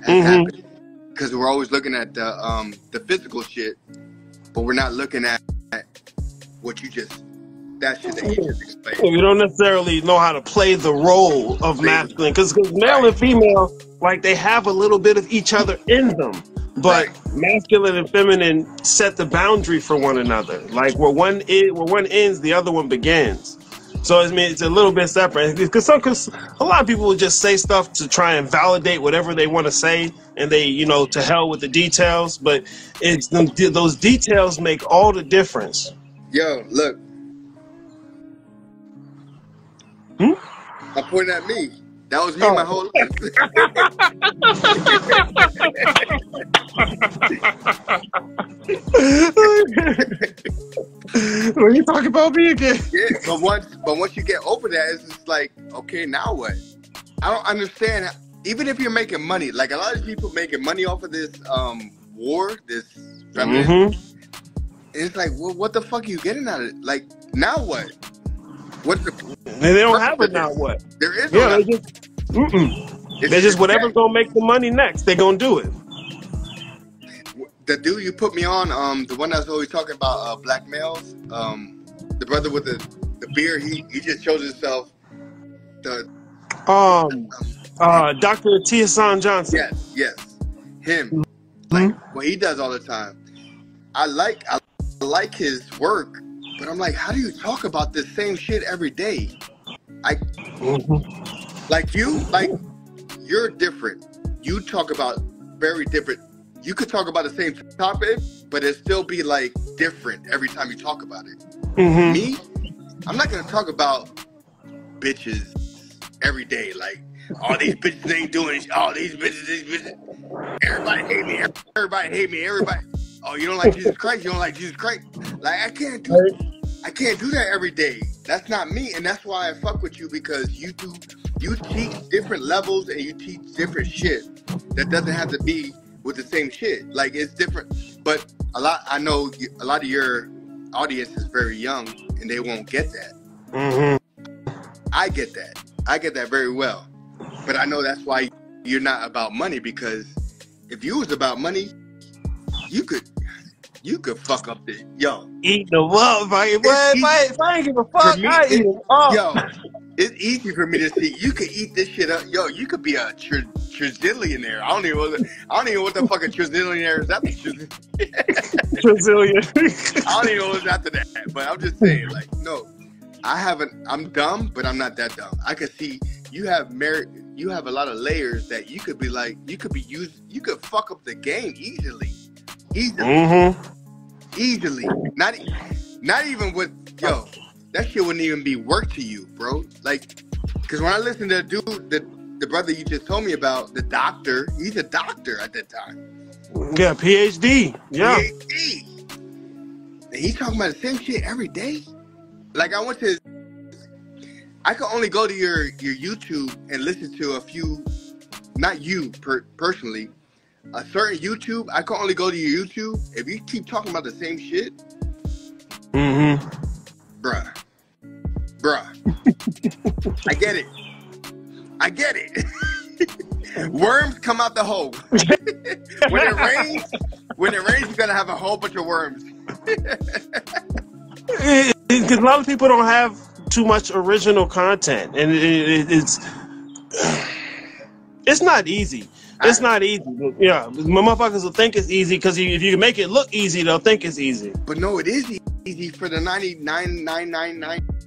has Mhm. happened because we're always looking at the um the physical shit, but we're not looking at, at what you just that shit that you just explained. We don't necessarily know how to play the role of masculine because male and female, like they have a little bit of each other in them, but Right. masculine and feminine set the boundary for one another. Like where one is, where one ends, the other one begins. So I mean, it's a little bit separate because some, cause a lot of people will just say stuff to try and validate whatever they want to say, and they, you know, to hell with the details. But it's them, those details make all the difference. Yo, look, Hmm? I'm pointing at me. That was me Oh. my whole life. when you talk about me again. Yeah, but once but once you get over that, it's just like, okay, now what? I don't understand. how- Even if you're making money, like a lot of people making money off of this um war, this Mm-hmm. it's like, well, what the fuck are you getting out of it? Like, now what? What's the? They don't have it now. What? There is no. Yeah, they just. Mm-mm. They just whatever's gonna make the money next. They're gonna do it. the dude you put me on, um, the one that's always talking about uh, black males, um, the brother with the the beard, he he just shows himself. The Um. Uh. Dr. Tiasan Johnson. yes, yes, him. Like what he does all the time. I like I like his work, but I'm like, how do you talk about this same shit every day? I Mhm. like you, like you're different. You talk about very different. You could talk about the same topic, but it still be like different every time you talk about it. Mhm. Me, I'm not gonna talk about bitches every day. Like all these bitches ain't doing. All these bitches, these bitches. Everybody hate me. Everybody hate me. Everybody. Oh, you don't like Jesus Christ? You don't like Jesus Christ? Like I can't do. I can't do that every day. That's not me, and that's why I fuck with you because you do. You teach different levels and you teach different shit that doesn't have to be with the same shit. Like it's different, but a lot. I know you- a lot of your audience is very young and they won't get that. Mhm. I get that. I get that very well. But I know that's why you're not about money because if you was about money, you could you could fuck up the yo. Eat the up, right? If I, if I, ain't give a fuck, me, I eat it- up. Yo, it's easy for me to see. You could eat this shit up. Yo, you could be a tr- trizillionaire. I don't even know what the, I don't even know what the fuck a trizillionaire is. After triz- Brazilian. I don't even know what's after that. But I'm just saying, like, no, I haven't. I'm dumb, but I'm not that dumb. I could see you have merit. You have a lot of layers that you could be like. You could be used. You could fuck up the game easily, easily, mm-hmm. easily. Not, not even with yo. That shit wouldn't even be work to you, bro. Like, because when I listen to the dude, the the brother you just told me about, the doctor, he's a doctor at that time. Yeah, PhD. Yeah. PhD. And he's talking about the same shit every day. Like I went to, I could only go to your your YouTube and listen to a few, not you per, personally, a certain YouTube. I can only go to your YouTube if you keep talking about the same shit, Mm-hmm. bruh, bruh. I get it. I get it. worms come out the hole. when it rains, when it rains, you're gonna have a whole bunch of worms. Because a lot of people don't have too much original content, and it, it, it's it's not easy. It's not easy. Yeah, motherfuckers will think it's easy because if you can make it look easy, they'll think it's easy. But no, it is easy for the 99.999